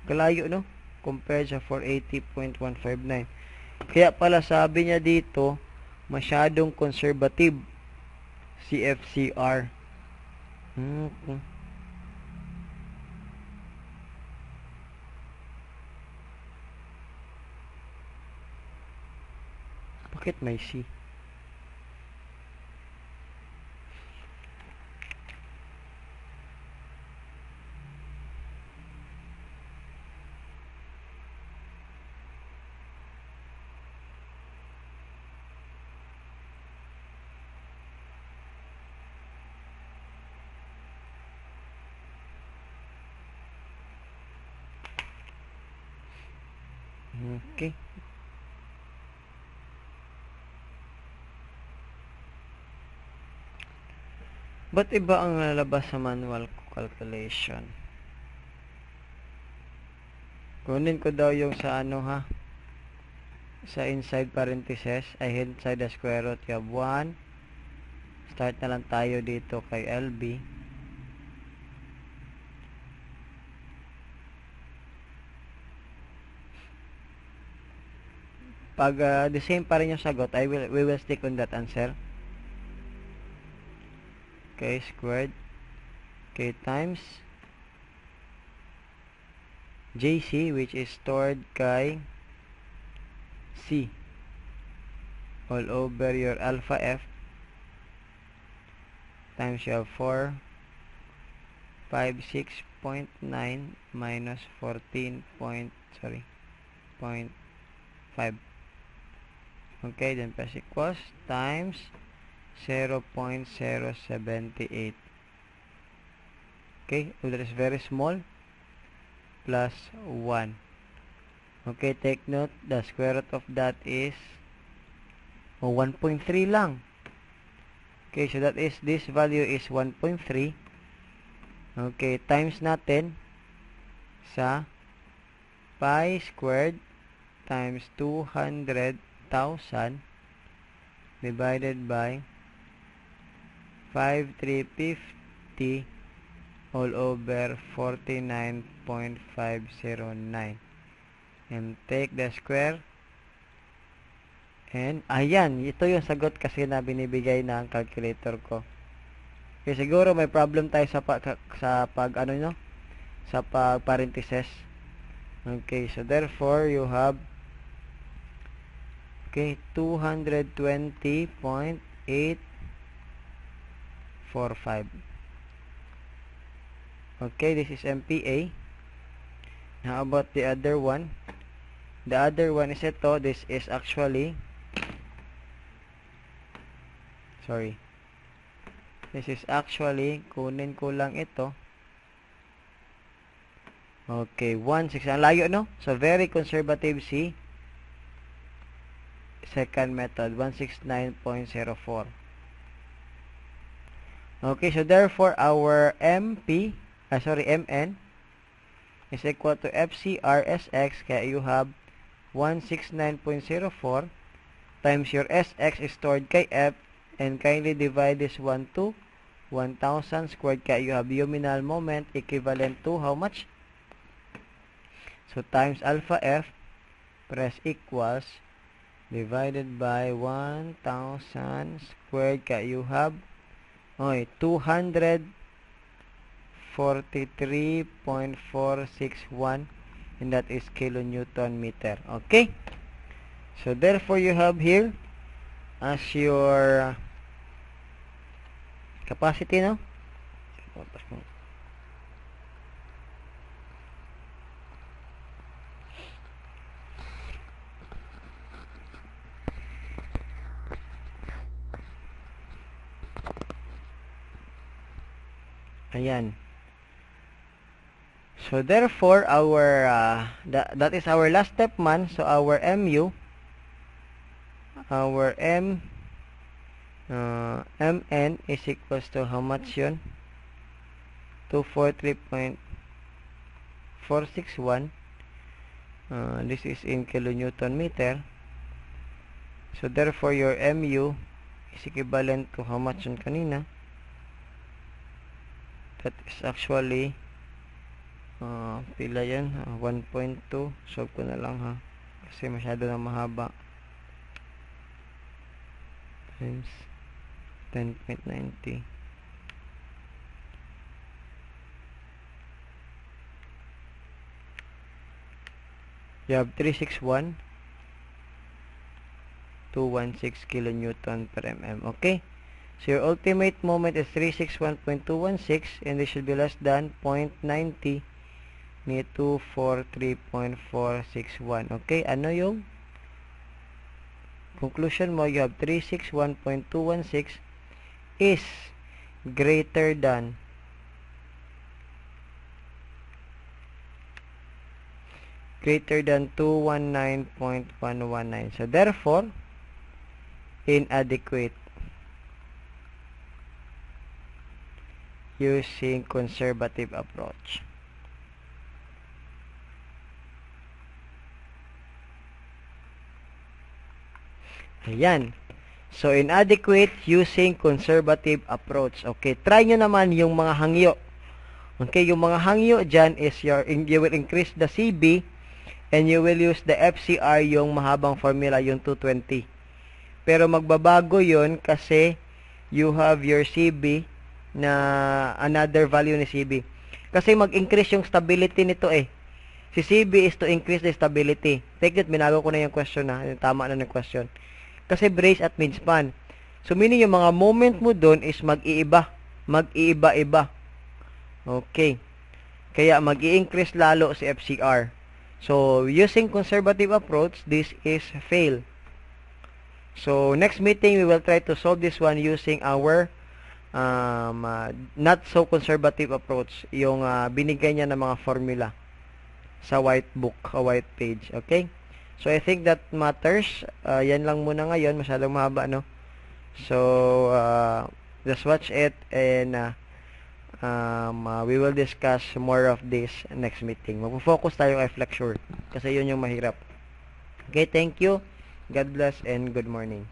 Kalayo, no? Compared sa 480.159. Kaya pala sabi niya dito, masyadong conservative si FCR. Hmm. Bakit may C? Ba't iba ang lalabas sa manual calculation? Kunin ko daw yung sa ano ha. sa inside parentheses ay inside the square root have 1 start na lang tayo dito kay LB pag uh, the same pa rin yung sagot I will, we will stick on that answer okay squared k times JC which is stored kay C. All over your alpha F. Times you have 4 5 6.9 minus 14 point sorry point 5 okay then plus equals times 0.078 okay that is very small. Plus 1 okay take note the square root of that is oh, 1.3 lang. Okay so that is this value is 1.3 okay times natin sa pi squared times 200,000 divided by 5350 all over 49.509 and take the square. And ayan ito yung sagot kasi na binibigay ng calculator ko. Okay, siguro may problem tayo sa pag, sa pag ano no sa pag parentheses okay so therefore you have okay 220.845 Okay, this is MPA. How about the other one? The other one is ito. This is actually sorry. This is actually kunin ko lang ito. Okay, 1, 6. Ang layo, no? So, very conservative si second method, 169.04. Okay, so therefore, our MP uh, sorry, Mn is equal to FCRSX kaya you have 169.04 times your SX is stored kay F and kindly divide this 1 to 1,000 squared kaya you have luminal moment equivalent to how much? So times alpha F press equals divided by 1,000 squared kaya you have okay, 200 43.461 and that is kilonewton meter okay? So therefore you have here as your capacity no Ayan. So therefore our uh, that, that is our last step man. So our MU our M uh, MN is equals to how much yun? 243.461 uh, this is in kilonewton meter so therefore your MU is equivalent to how much yun kanina that is actually uh, pila yan uh, 1.2 solve ko na lang ha. Kasi masyado na mahaba. Times 10.90 you have 361 216 kilonewton per mm okay so your ultimate moment is 361.216 and this should be less than 0.90 ni 243.461. Okay, ano yung conclusion mo? You have 361.216 is greater than greater than 219.119. So, therefore, inadequate using conservative approach. Ayan. So, inadequate using conservative approach. Okay, try nyo naman yung mga hangyo. Okay, yung mga hangyo dyan is your, you will increase the CB and you will use the FCR yung mahabang formula, yung 220. Pero magbabago yon kasi you have your CB na another value ni CB. Kasi mag-increase yung stability nito eh. Si CB is to increase the stability. Take it, binago ko na yung question na. Tama na yung question. Kasi brace at midspan. So, meaning yung mga moment mo doon is mag-iiba. Mag-iiba-iba. Okay. Kaya mag increase lalo si FCR. So, using conservative approach, this is fail. So, next meeting, we will try to solve this one using our um, uh, not so conservative approach. Yung uh, binigay niya ng mga formula sa white book, a white page. Okay? So, I think that matters. Uh, yan lang muna ngayon. Masyadong mahaba, no? So, uh, just watch it and uh, um, uh, we will discuss more of this next meeting. Magpo-focus tayo kay Flexure kasi yun yung mahirap. Okay, thank you. God bless and good morning.